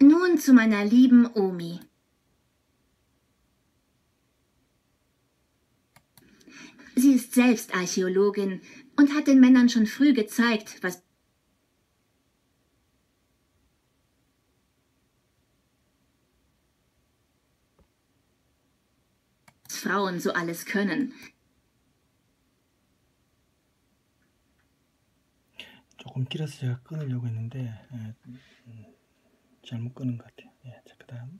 [SPEAKER 3] Nun zu meiner lieben Omi. Sie ist selbst Archäologin und hat den Männern schon früh gezeigt, was Frauen so alles können.
[SPEAKER 1] 조금 길어서 제가 끊으려고 했는데 예, 음, 잘못 끊은 것 같아요. 예, 자, 그다음.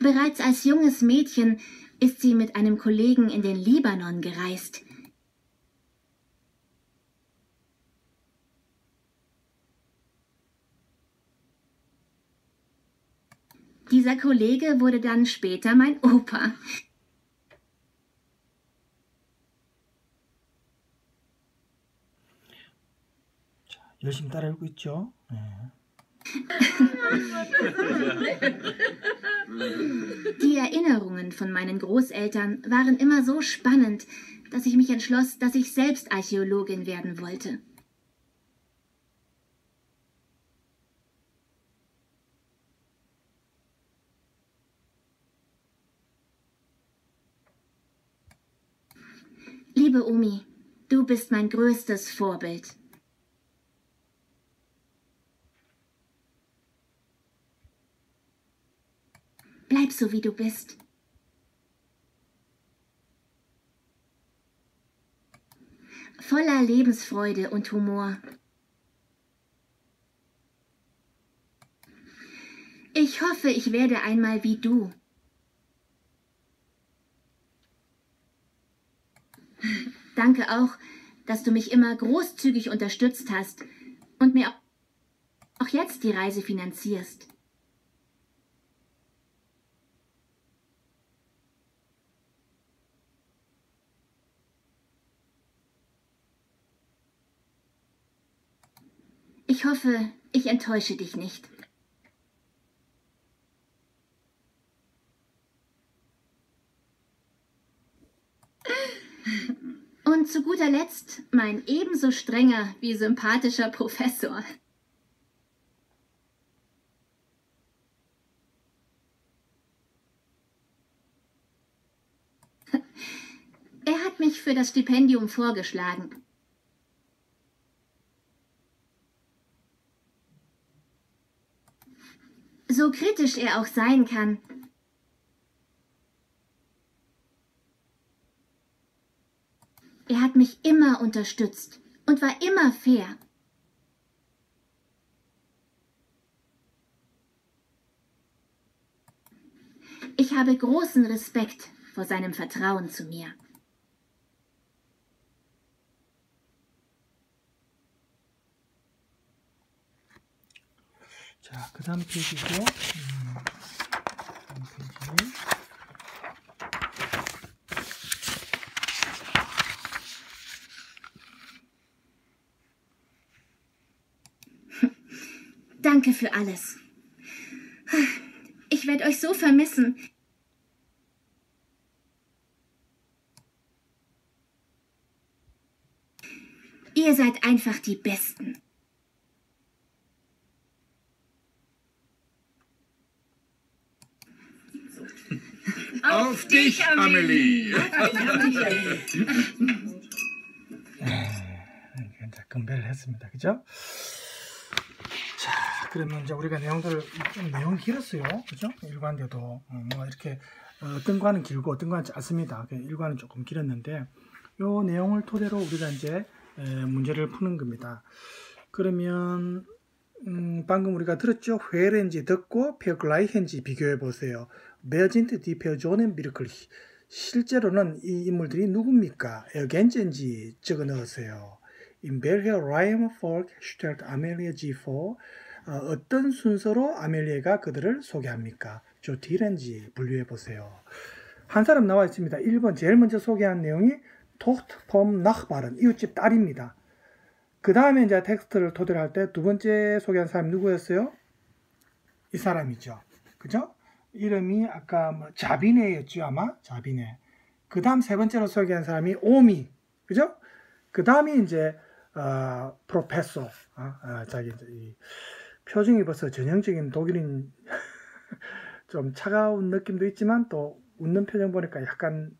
[SPEAKER 3] Bereits als junges Mädchen ist sie mit einem Kollegen in den Libanon gereist. Dieser Kollege wurde dann später mein Opa.
[SPEAKER 1] 열심히 따라 읽고 있죠. 예.
[SPEAKER 3] Die Erinnerungen von meinen Großeltern waren immer so spannend, dass ich mich entschloss, dass ich selbst Archäologin werden wollte. Omi, du bist mein größtes Vorbild. Bleib so, wie du bist. Voller Lebensfreude und Humor. Ich hoffe, ich werde einmal wie du. Danke auch, dass du mich immer großzügig unterstützt hast und mir auch jetzt die Reise finanzierst. Ich hoffe, ich enttäusche dich nicht. Und zu guter Letzt mein ebenso strenger wie sympathischer Professor. Er hat mich für das Stipendium vorgeschlagen. So kritisch er auch sein kann. Er hat mich immer unterstützt und war immer fair. Ich habe großen Respekt vor seinem Vertrauen zu mir.
[SPEAKER 1] 자, 그 다음 페이지죠. 음, 다음
[SPEAKER 3] Danke für alles. Ich werde euch so vermissen. Ihr seid einfach die Besten.
[SPEAKER 5] Auf dich, Amelie!
[SPEAKER 1] 이렇게 이제 건배를 했습니다. 그죠? 자, 그러면 이제 우리가 내용들을 좀 내용 길었어요. 그죠? 일과인데도 어, 뭔가 이렇게 어, 어떤 과는 길고 어떤 과는 짧습니다. 그 일과는 조금 길었는데 요 내용을 토대로 우리가 이제 에, 문제를 푸는 겁니다. 그러면 음, 방금 우리가 들었죠? hören Sie 듣고 vergleichen Sie 비교해 보세요. wer sind die Personen wirklich 실제로는 이 인물들이 누굽니까? ergänzen Sie 적어 넣으세요. In Reihenfolge stellt Amelia G4 어, 어떤 순서로 아멜리아가 그들을 소개합니까? 저 디렌지 분류해 보세요. 한 사람 나와 있습니다. 1번 제일 먼저 소개한 내용이 Tocht vom Nachbarn 이웃집 딸입니다. 그 다음에 이제 텍스트를 토대로 할 때 두 번째 소개한 사람이 누구였어요? 이 사람이죠. 그죠? 이름이 아까 뭐 자비네였죠 아마 자비네. 그 다음 세 번째로 소개한 사람이 오미. 그죠? 그 다음이 이제, 어, 프로페소. 어, 어, 자기 이제 이 표정이 벌써 전형적인 독일인 좀 차가운 느낌도 있지만 또 웃는 표정 보니까 약간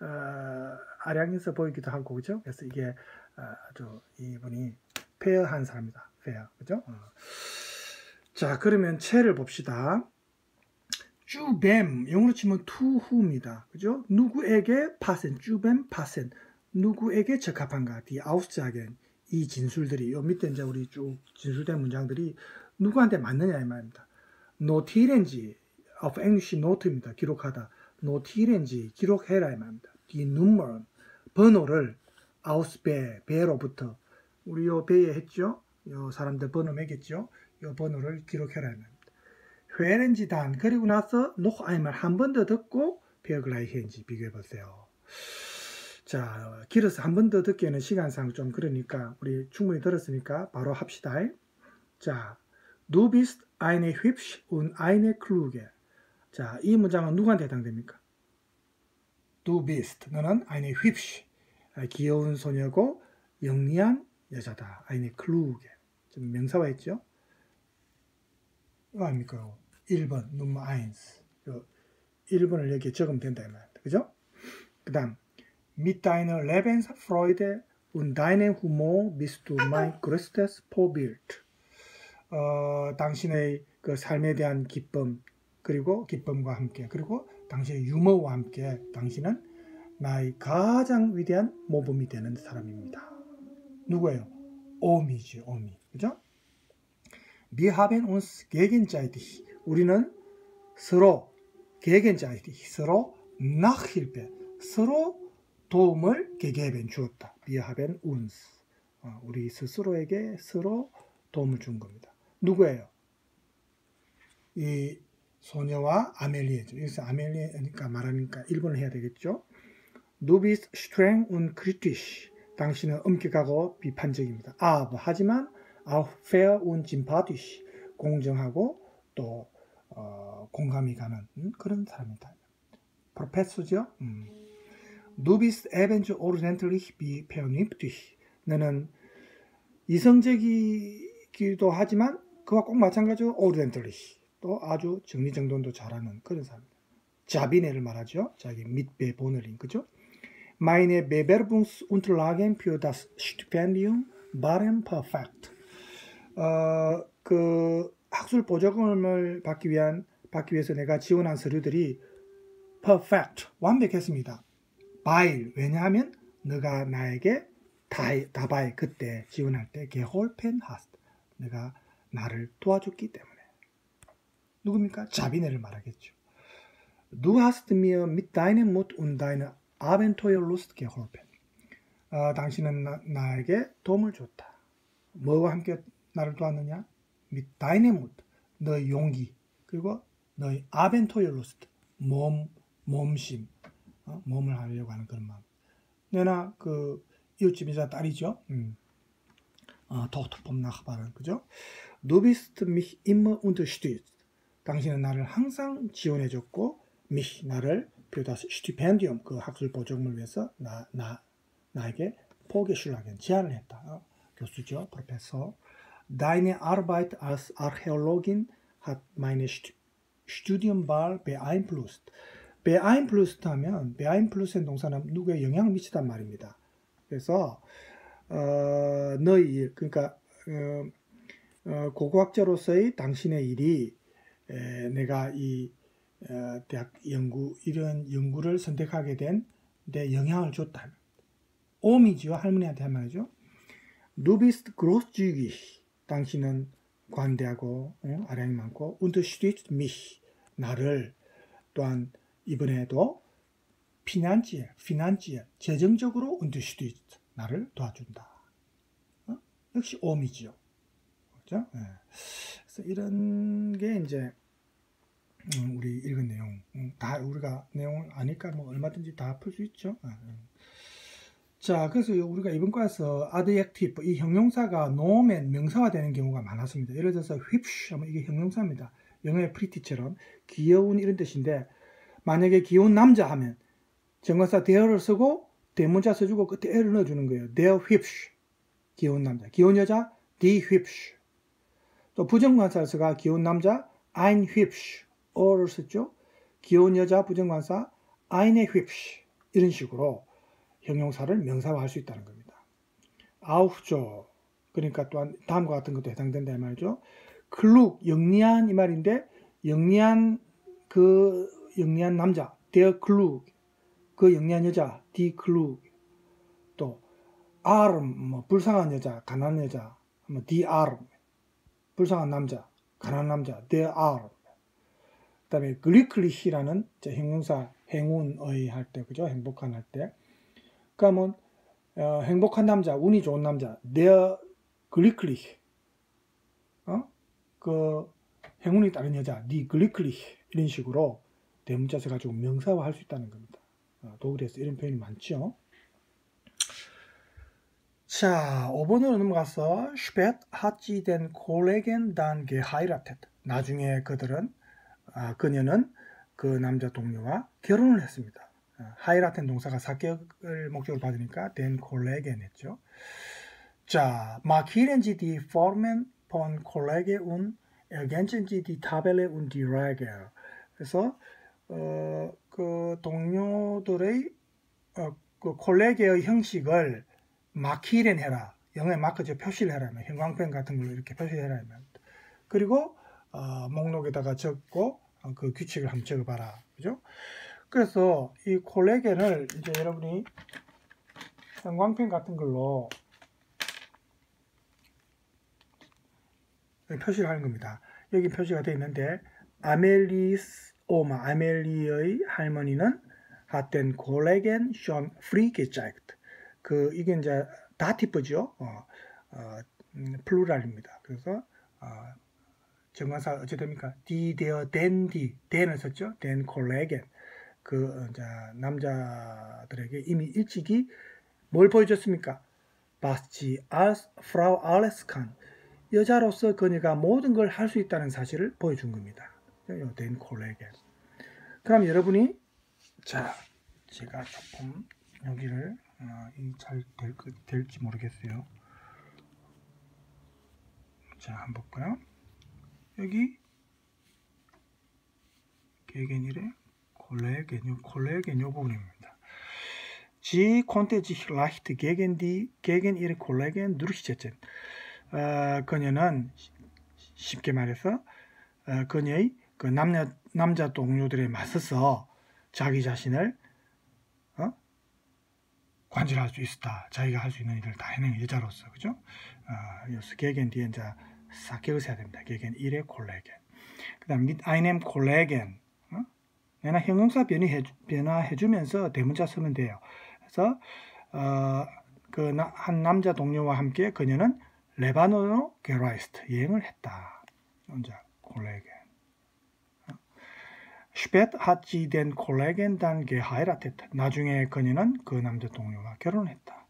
[SPEAKER 1] 어, 아량해서 보이기도 하고 그죠? 그래서 이게 어, 아주 이분이 페어한 사람이다. 페어 그죠? 어. 자 그러면 채를 봅시다. zu wem 영어로 치면 to who입니다. 그죠? 누구에게 passen zu wem passen 누구에게 적합한가 die Aussagen 이 진술들이 요 밑에 이제 우리 쭉 진술된 문장들이 누구한테 맞느냐 이 말입니다. notieren Sie of English note입니다. 기록하다. notieren Sie 기록해라 이 말입니다. 이 number 번호를 aus B B로부터 우리 요 B에 했죠. 요 사람들 번호 매겼죠. 요 번호를 기록해라 이 말입니다. 회렌지 단 그리고 나서 노 아이말 한번 더 듣고 베어글라이헨지 비교해 보세요. 자, 길어서 한 번 더 듣기에는 시간상 좀 그러니까 우리 충분히 들었으니까 바로 합시다. 자, du bist eine hübsch und eine kluge. 자, 이 문장은 누구한테 해당됩니까? Du bist 너는 eine hübsch 귀여운 소녀고 영리한 여자다. eine kluge 좀 명사화 했죠? 이거 아닙니까? 1번 Nummer 1 1번을 여기에 적으면 된다. 그죠? 그 다음 Mit deiner Lebensfreude und deinem Humor bist du mein größtes Vorbild. 어, 당신의 그 삶에 대한 기쁨 그리고 기쁨과 함께 그리고 당신의 유머와 함께 당신은 나의 가장 위대한 모범이 되는 사람입니다. 누구예요? 오미지 오미 그죠? Wir haben uns gegenseitig 우리는 서로 gegenseitig 서로 Nachhilfe 서로 도움을 개개변 주었다. Haben uns 어, 우리 스스로에게 서로 도움을 준 겁니다. 누구예요? 이 소녀와 아멜리에죠. 여기서 아멜리에니까 말하니까 일본을 해야 되겠죠. Bist streng und kritisch. 당신은 엄격하고 비판적입니다. 아, 하지만 fair und sympathisch. 공정하고 또 어, 공감이 가는 음, 그런 사람이다. 프로페서죠. 음. Du bist ebenso ordentlich wie vernünftig. 너는 이성적이기도 하지만 그와 꼭 마찬가지로 ordentlich. 또 아주 정리정돈도 잘하는 그런 사람입니다. 자비네를 말하죠. 자기 밑배 보너링 그죠? Meine Bewerbungsunterlagen für das Stipendium waren perfekt. 어, 그 학술 보조금을 받기 위한 받기 위해서 내가 지원한 서류들이 perfect 완벽했습니다. 바일 왜냐하면 너가 나에게 다이, 다바이 그때 지원할 때 게홀펜 하스 내가 나를 도와줬기 때문에 누굽니까? 자비네를 말하겠죠. Du hast mir mit deinem Mut und deiner 당신은 나, 나에게 도움을 줬다. 뭐와 함께 나를 도왔느냐? mit deinem 너의 용기, 그리고 너의 Abenteuerlust, 몸, 몸심, 어? 몸을 하려고 하는 그런 마음. 내나 그 이웃집이자 딸이죠. 음. 어, 토트폼 나가바는 그죠? Du bist mich immer unterstützt. 당신은 나를 항상 지원해줬고, mich 나를 das Stipendium 그 학술 보조금을 위해서 나, 나 나에게 포기실라겐 제안을 했다. 어? 교수죠, 프로페서. Deine Arbeit als Archäologin hat meine. Beeinflusst 하면 beeinfluss의 동사는 누구에 영향을 미치단 말입니다. 그래서 어, 너희 그러니까 어, 어, 고고학자로서의 당신의 일이 에, 내가 이 어, 대학 연구 이런 연구를 선택하게 된 내 영향을 줬다. 오미지와 할머니한테 한 말이죠. Bist großzügig. 당신은 관대하고 어, 아량이 많고 unterstützt mich. 나를 또한 이번에도 피난지에, 피난지에 재정적으로 unterstützt. 나를 도와준다. 어? 역시 오미지요. 그죠? 네. 그래서 이런 게 이제 음, 우리 읽은 내용 음, 다 우리가 내용을 아니까 뭐 얼마든지 다 풀 수 있죠. 아, 음. 자, 그래서 우리가 이번 과에서 adjective 이 형용사가 노멘 명사화되는 경우가 많았습니다. 예를 들어서 휩쉬 하면 이게 형용사입니다. 영어의 pretty처럼 귀여운 이런 뜻인데 만약에 귀여운 남자 하면 정관사 there를 쓰고 대문자 써주고 끝에 L을 넣어주는 거예요. there whips. 귀여운 남자. 귀여운 여자, die whips. 또 부정관사를 써가 귀여운 남자, ein whips. 어를 썼죠. 귀여운 여자 부정관사, eine whips. 이런 식으로 형용사를 명사화할 수 있다는 겁니다. 아우죠. 그러니까 또한 다음과 같은 것도 해당된다 이 말이죠. 클룩, 영리한 이 말인데 영리한 그 영리한 남자, der klug. 그 영리한 여자, die. 또 arm, 뭐 불쌍한 여자, 가난한 여자, 뭐 die. 불쌍한 남자, 가난한 남자, der arm. 그다음에 glücklich라는 형용사 행운의 할 때 그죠? 행복한 할 때. 그러면 어, 행복한 남자, 운이 좋은 남자, der glücklich. 어? 그 행운이 따른 여자, die glücklich 이런 식으로 대문자세 가지고 명사화 할 수 있다는 겁니다. 어, 독일에서 이런 표현이 많죠. 자, 5번으로 넘어가서 spät hat sie den Kollegen dann geheiratet. 나중에 그들은 아, 그녀는 그 남자 동료와 결혼을 했습니다. 하이라텐 동사가 사격을 목적으로 받으니까 den Kollegen 했죠. 자, markieren Sie die Formen von Kollege und ergänzen Sie die Tabelle und die Regel. 그래서 어, 그 동료들의 어, 그 콜레게의 형식을 마키렌 해라. 영어에 마크죠. 표시를 해라. 형광펜 같은 걸로 이렇게 표시해라. 그리고 어, 목록에다가 적고 어, 그 규칙을 한번 적어봐라. 그죠? 그래서 이 Kollegen을 이제 여러분이 형광펜 같은 걸로 표시를 하는 겁니다. 여기 표시가 되어 있는데 Amelies Oma 아멜리의 할머니는 hat den Kollegen schon früh gezeigt 그 이게 이제 Dativ죠. 어, 어, 음, Plural입니다. 그래서 어, 정관사 어찌 됩니까? die der den die den을 썼죠. den Kollegen 그 이제 남자들에게 이미 일찍이 뭘 보여줬습니까? was sie als Frau alles kann 여자로서 그녀가 모든 걸 할 수 있다는 사실을 보여준 겁니다. den Kollegen. 그럼 여러분이 자 제가 조금 여기를 어, 잘 될, 될지 모르겠어요. 자 한번 볼까요? 여기 개겐일의 콜레겐, 요 콜레겐 요 부분입니다. Konnte sich leicht gegen die, gegen ihre Kollegen durchsetzen. 어, 그녀는 쉽게 말해서 어, 그녀의 그 남녀, 남자 동료들에 맞서서 자기 자신을 어? 관절할 수 있었다. 자기가 할 수 있는 일을 다 해낸 여자로서 그죠? 어, 여기서 개겐 뒤에 이제 사격을 해야 됩니다. 개겐 1의 콜레겐. 그 다음 mit einem Kollegen 어? 내가 형용사 변이 변화해주면서 대문자 쓰면 돼요. 그래서 어, 그한 남자 동료와 함께 그녀는 레바논으로 gereist 여행을 했다. 혼자 Kollegen. Später hat sie den Kollegen dann geheiratet. 나중에 그녀는 그 남자 동료와 결혼했다.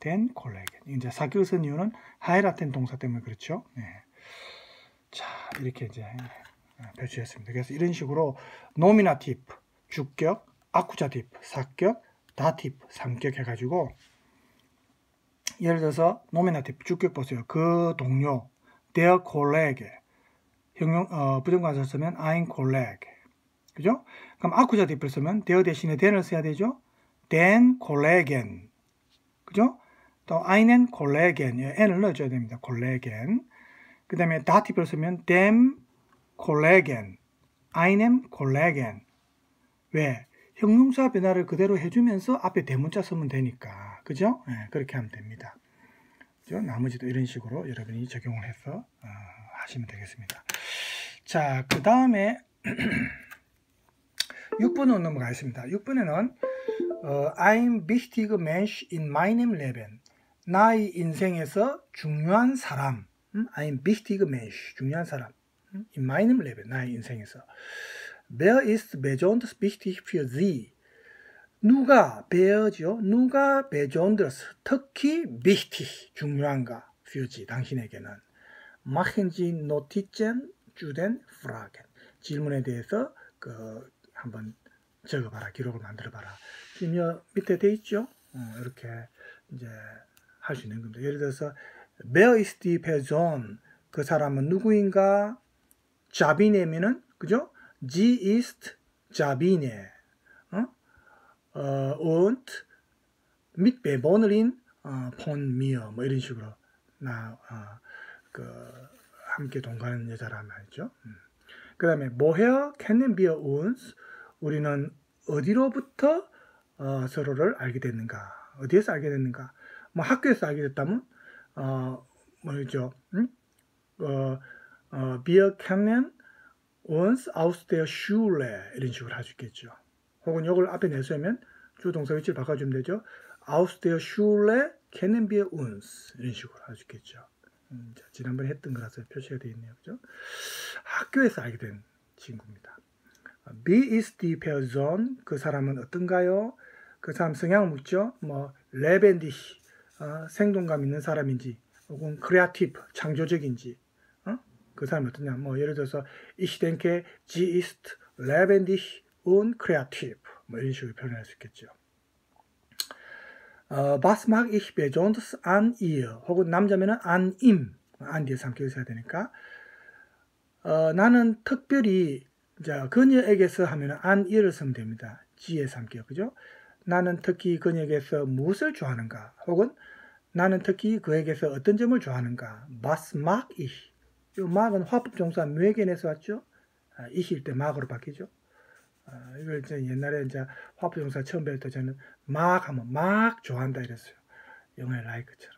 [SPEAKER 1] den Kollegen. 이제 4격을 쓴 이유는 heiraten 동사 때문에 그렇죠. 네. 자, 이렇게 이제 표시했습니다. 그래서 이런 식으로 Nominativ, 주격, Akkusativ, 4격, Dativ, 3격 해가지고 예를 들어서 Nominativ, 주격 보세요. 그 동료, der Kollege, 형용, 어, 부정관사 쓰면 ein Kollege. 그죠? 그럼 Akkusativ를 쓰면 der 대신에 den을 써야 되죠? den Kollegen. 그죠? 또 einen Kollegen, n을 넣어줘야 됩니다. Kollegen. 그 다음에 Dativ를 쓰면 dem Kollegen, einem Kollegen. 왜? 형용사 변화를 그대로 해주면서 앞에 대문자 쓰면 되니까. 그죠? 네, 그렇게 하면 됩니다. 그죠? 나머지도 이런 식으로 여러분이 적용을 해서 어, 하시면 되겠습니다. 자, 그 다음에 6번으로 넘어가겠습니다. 6번에는 어, I'm wichtig Mensch in meinem Leben. 나의 인생에서 중요한 사람. 음? I'm wichtig Mensch. 중요한 사람. 음? in meinem Leben. 나의 인생에서. Wer ist besonders wichtig für Sie? 누가 배어죠? 누가 besonders 특히 wichtig 중요한가? für Sie 당신에게는 machen Sie Notizen zu den Fragen 질문에 대해서 그 한번 적어봐라. 기록을 만들어봐라. 지금 여 밑에 돼 있죠? 어, 이렇게 이제 할 수 있는 겁니다. 예를 들어서 Where is the person? 그 사람은 누구인가? 자비네면은 그죠? Sie ist Jabine. 어? 어, und Mitbewohnerin 어, von mir. 뭐 이런 식으로 나 어, 그 함께 동거하는 여자란 말이죠. 음. 그 다음에 woher kennen wir uns? 우리는 어디로부터 어, 서로를 알게 됐는가? 어디에서 알게 됐는가? 뭐 학교에서 알게 됐다면 어 뭐죠? 응? 어, 어 wir kennen uns aus der Schule 이런 식으로 할 수 있겠죠. 혹은 이걸 앞에 내세우면 주동사 위치를 바꿔주면 되죠. aus der Schule kennen wir uns 이런 식으로 할 수 있겠죠. 음, 자, 지난번에 했던 거라서 표시가 되어 있네요. 그죠? 학교에서 알게 된 친구입니다. Wie ist die Person? 그 사람은 어떤가요? 그 사람 성향을 묻죠. 뭐 레벤디히 어, 생동감 있는 사람인지 혹은 kreativ 창조적인지 어? 그 사람이 어떠냐. 뭐 예를 들어서 denke, sie ist lebendig und kreativ. 뭐 이런 식으로 표현할 수 있겠죠. 어, was mag ich besonders an ihr? 혹은 남자면은 an ihm. an 뒤에 삼격 있어야 되니까. 어, 나는 특별히 자, 그녀에게서 하면은 an ihr를 쓰면 됩니다. sie의 삼격. 그죠? 나는 특히 그녀에게서 무엇을 좋아하는가? 혹은 나는 특히 그에게서 어떤 점을 좋아하는가? was mag ich? 이 mag은 화법 종사 묘에겐에서 왔죠? 아, 이힐 때 mag으로 바뀌죠? 아, 이걸 이제 옛날에 이제 화법 종사 처음 배울 때 저는 막 하면 막 좋아한다 이랬어요. 영어의 like처럼.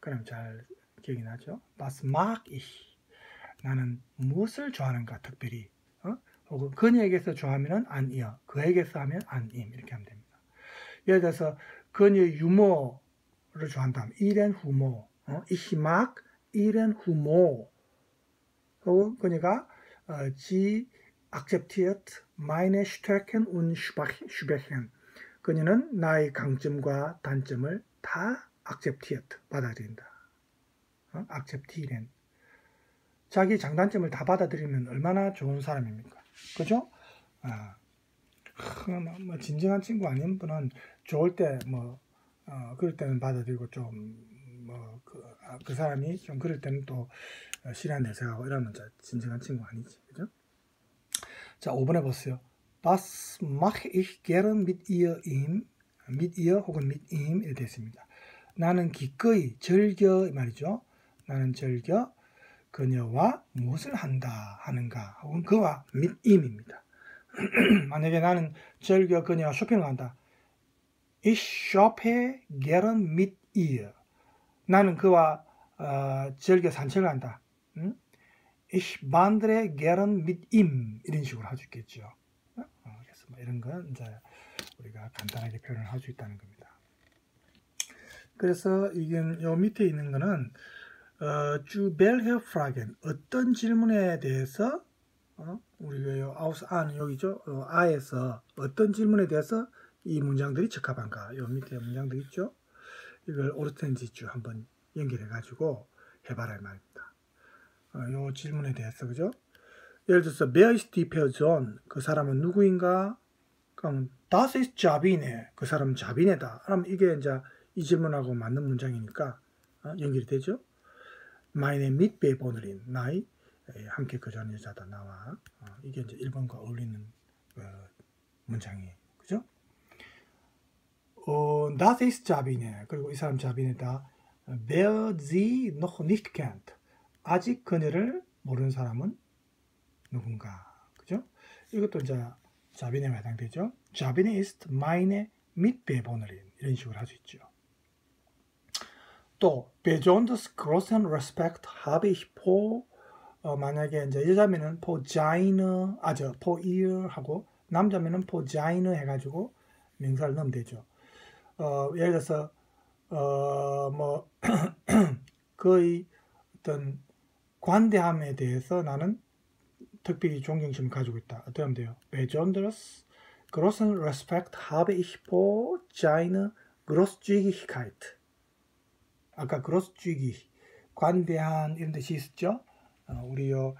[SPEAKER 1] 그럼 잘 기억이 나죠? was mag ich? 나는 무엇을 좋아하는가 특별히 어? 혹은 그녀에게서 좋아하면 안이어 그에게서 하면 안임 이렇게 하면 됩니다. 예를 들어서 그녀의 유머를 좋아한다면 이렌 후모 어? mag ihren Humor 혹은 그녀가 어, sie akzeptiert meine Stärken und Schwächen 그녀는 나의 강점과 단점을 다 akzeptiert 받아들인다. 어? akzeptieren 자기 장단점을 다 받아들이면 얼마나 좋은 사람입니까? 그죠? 아, 뭐, 뭐 진정한 친구 아닌 분은 좋을 때 뭐, 어, 그럴 때는 받아들이고 좀, 뭐, 그, 아, 그 사람이 좀 그럴 때는 또 어, 실한 내색하고 이러면 진정한 친구 아니지. 그죠? 자, 5번에 보세요. Was mache ich gern mit ihr, ihm? mit ihr 혹은 mit ihm 이렇게 됐습니다. 나는 기꺼이 즐겨 말이죠. 나는 즐겨 그녀와 무엇을 한다 하는가 혹은 그와 mit ihm입니다. 만약에 나는 즐겨 그녀와 쇼핑을 한다. Ich shoppe gern mit ihr. 나는 그와 어, 즐겨 산책을 한다. 응? Ich wandere gern mit ihm. 이런 식으로 할 수 있겠죠. 어, 그래서 뭐 이런 건 이제 우리가 간단하게 표현을 할 수 있다는 겁니다. 그래서 이게 요 밑에 있는 거는 어, 주벨 헤 프라겐 어떤 질문에 대해서 어, 우리가 요 아우스 안 여기죠. 어, 아에서 어떤 질문에 대해서 이 문장들이 적합한가? 요 밑에 문장들 있죠. 이걸 오르텐지주 한번 연결해 가지고 해봐라 이 말입니다. 어, 요 질문에 대해서 그죠? 예를 들어서 die Person? 그 사람은 누구인가? 그럼 ist 자비네. 그 사람은 자비네다. 그럼 이게 이제 이 질문하고 맞는 문장이니까 어, 연결이 되죠. Meine Mitbewohnerin 나의 함께 거주하는 여자다 나와 어, 이게 이제 1번과 어울리는 어, 문장이에요. 그죠? 어, das ist 자비네. 그리고 이 사람 자비네다. wer sie noch nicht kennt. 아직 그녀를 모르는 사람은 누군가. 그죠? 이것도 이제 자비네에 해당되죠. 자비네 ist meine Mitbewohnerin. 이런 식으로 할 수 있죠. 또 besonders großen Respekt habe ich vor 어, 만약에 이제 여자면은 for Jaine 아저 for ear 하고 남자면은 for Jaine 해가지고 명사를 넣으면 되죠. 어, 예를 들어서 어뭐 거의 어떤 관대함에 대해서 나는 특별히 존경심을 가지고 있다. 어떻게 하면 돼요? besonders großen Respekt habe ich vor seiner Großzügigkeit. 아까 그로스쥐기 관대한 이런 뜻이 있었죠. 어, 우리 요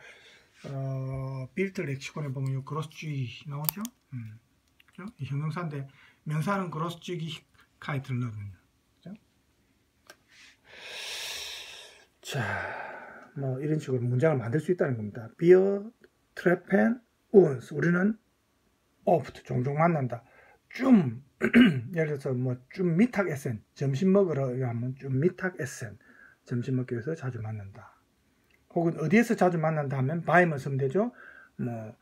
[SPEAKER 1] 어, 빌트 렉시콘에 보면 요 그로스쥐기 나오죠. 음. 그죠? 이 형용사인데 명사는 großzügigkeit를 넣으면 그죠? 자, 뭐 이런 식으로 문장을 만들 수 있다는 겁니다. 비어, 트레펜, uns 우리는 oft 종종 만난다. 좀 예를 들어서 뭐좀 미탁 에센 점심 먹으러 하면 좀 미탁 에센 점심 먹기 위해서 자주 만난다. 혹은 어디에서 자주 만난다 하면 바임을 쓰면 되죠. 뭐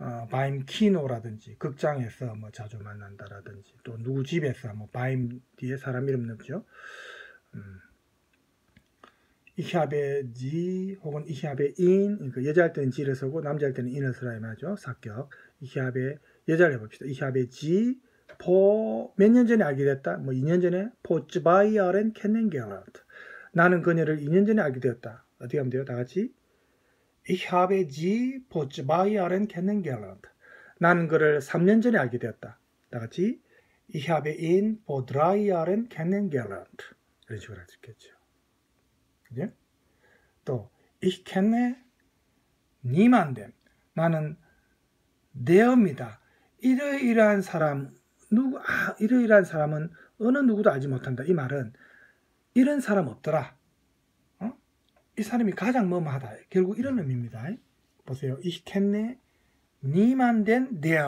[SPEAKER 1] 어, 바임 키노라든지 극장에서 뭐 자주 만난다라든지 또 누구 집에서 뭐 바임 뒤에 사람 이름 넣죠. 음. habe sie 혹은 habe ihn 그러니까 여자 할 때는 지를 쓰고 남자 할 때는 in을 쓰라 이 말이죠. 사격. habe 여자를 해봅시다. ich habe sie 몇년 전에 알게 됐다. 뭐 2년 전에 Jahren kennengelernt. 나는 그녀를 2년 전에 알게 되었다. 어떻게 하면 돼요? 다 같이 Ich habe sie vor zwei Jahren kennengelernt. 나는 그를 3년 전에 알게 되었다. 다 같이 Ich habe ihn vor drei Jahren kennengelernt. 이런 식으로 할 수 있겠죠. 그죠? 또 Ich kenne niemanden. 나는 내어입니다. 이러이러한 사람, 누구, 아, 이러이러한 사람은 어느 누구도 알지 못한다. 이 말은 이런 사람 없더라. 어? 이 사람이 가장 뭐뭐하다. 결국 이런 의미입니다. 보세요. Ich kenne niemanden der.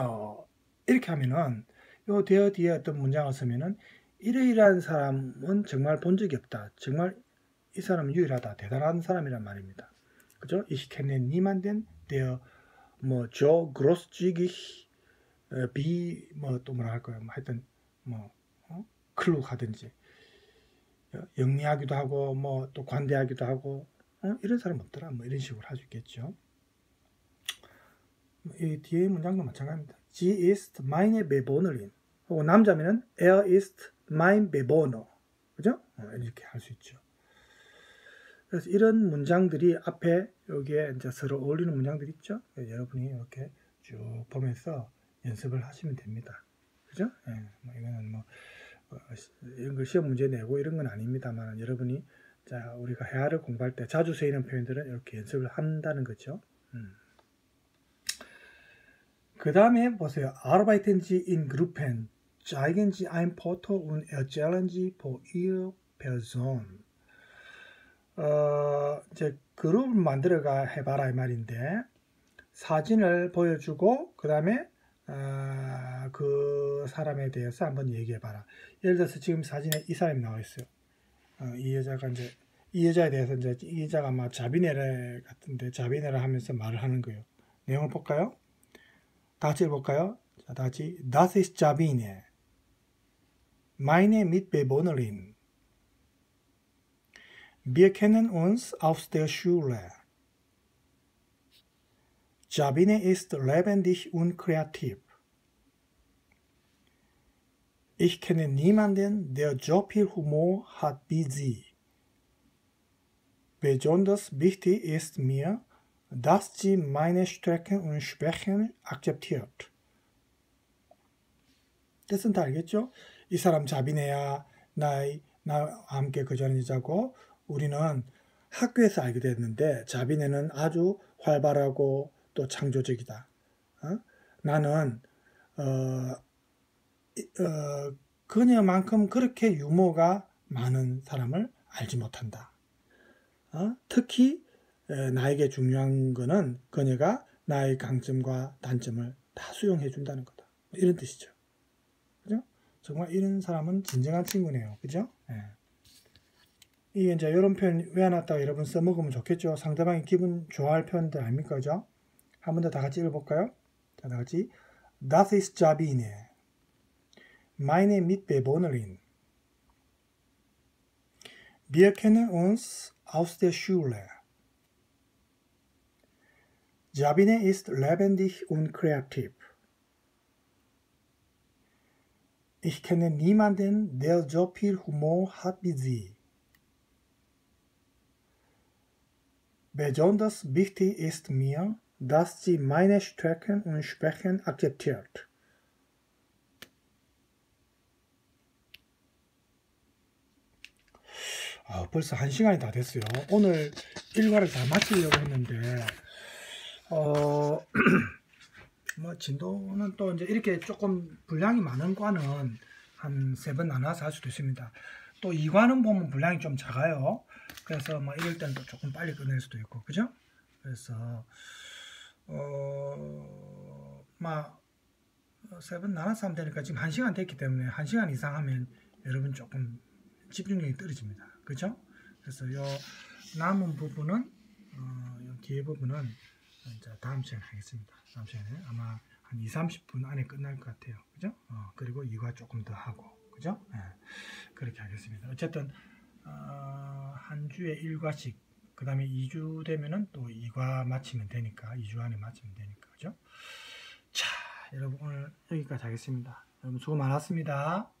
[SPEAKER 1] 이렇게 하면은 요 der 뒤에 어떤 문장을 쓰면은 이러이러한 사람은 정말 본 적이 없다. 정말 이 사람은 유일하다. 대단한 사람이란 말입니다. 그죠? Ich kenne niemanden der 뭐조 그로스지기 비뭐또 뭐라 할까요? 뭐 하여튼 뭐 어? 클룩 하든지 영리하기도 하고 뭐 또 관대하기도 하고 어? 이런 사람 없더라 뭐 이런 식으로 할 수 있겠죠. 이 뒤에 문장도 마찬가지입니다. Sie ist meine Bewohnerin. 혹은 남자면은 Er ist mein Bewohner. 그죠? 어, 이렇게 할 수 있죠. 그래서 이런 문장들이 앞에 여기에 이제 서로 어울리는 문장들이 있죠. 여러분이 이렇게 쭉 보면서 연습을 하시면 됩니다. 그죠? 예, 뭐 이거는 뭐 어, 이런 걸 시험 문제 내고 이런 건 아닙니다만 여러분이 자 우리가 해아를 공부할 때 자주 쓰이는 표현들은 이렇게 연습을 한다는 거죠. 음. 그 다음에 보세요. Arbeiten Sie in Gruppen. Zeigen Sie ein. 어, 이제 그룹을 만들어가 해봐라 이 말인데 사진을 보여주고 그 다음에 어, 그 사람에 대해서 한번 얘기해봐라. 예를 들어서 지금 사진에 이 사람이 나와 있어요. 어, 이 여자가 이제 이 여자에 대해서 이제 이 여자가 아마 자비네레 같은데 자비네레 하면서 말을 하는 거예요. 내용을 볼까요? 다 같이 읽어볼까요? 자, 다 같이 Das ist Sabine. Meine Mitbewohnerin. Wir kennen uns aus der Schule. Sabine ist lebendig und kreativ. Ich kenne niemanden, der so viel Humor hat wie sie. Besonders wichtig ist mir, dass sie meine Stärken und Schwächen akzeptiert. 뜻은 다 알겠죠? 이 사람 자비네야 나이 나와 함께 그 전에 자고 우리는 학교에서 알게 됐는데 자비네는 아주 활발하고 또 창조적이다. 어? 나는 어, 어, 그녀만큼 그렇게 유머가 많은 사람을 알지 못한다. 어? 특히 에, 나에게 중요한 거는 그녀가 나의 강점과 단점을 다 수용해 준다는 거다. 이런 뜻이죠. 그죠? 정말 이런 사람은 진정한 친구네요. 그죠? 예. 이게 이제 이런 표현 외워놨다가 여러분 써먹으면 좋겠죠. 상대방이 기분 좋아할 표현들 아닙니까? 그죠? 한 번 더 다 같이 읽어볼까요? 자, 다 같이. Das ist Sabine. Meine Mitbewohnerin. Wir kennen uns aus der Schule. Sabine ist lebendig und kreativ. Ich kenne niemanden, der so viel Humor hat wie sie. Besonders wichtig ist mir, dass sie meine Stärken und Schwächen akzeptiert. 아, 벌써 한 시간이 다 됐어요. 오늘 일과를 다 마치려고 했는데, 어, 뭐 진도는 또 이제 이렇게 조금 분량이 많은 과는 한 세 번 나눠서 할 수도 있습니다. 또 이과는 보면 분량이 좀 작아요. 그래서 뭐 이럴 때는 또 조금 빨리 끝낼 수도 있고, 그죠? 그래서 어 막세번 나눠서 하면 되니까 지금 한 시간 됐기 때문에 한 시간 이상 하면 여러분 조금 집중력이 떨어집니다. 그죠? 그래서 요 남은 부분은 어, 요 뒤에 부분은 이제 다음 시간에 하겠습니다. 다음 시간에 아마 한 2, 30분 안에 끝날 것 같아요. 그죠? 어, 그리고 이과 조금 더 하고. 그죠? 예, 그렇게 하겠습니다. 어쨌든 어, 한 주에 1과씩 그 다음에 2주 되면은 또 2과 마치면 되니까 2주 안에 마치면 되니까 그죠? 자 여러분 오늘 여기까지 하겠습니다. 여러분 수고 많았습니다.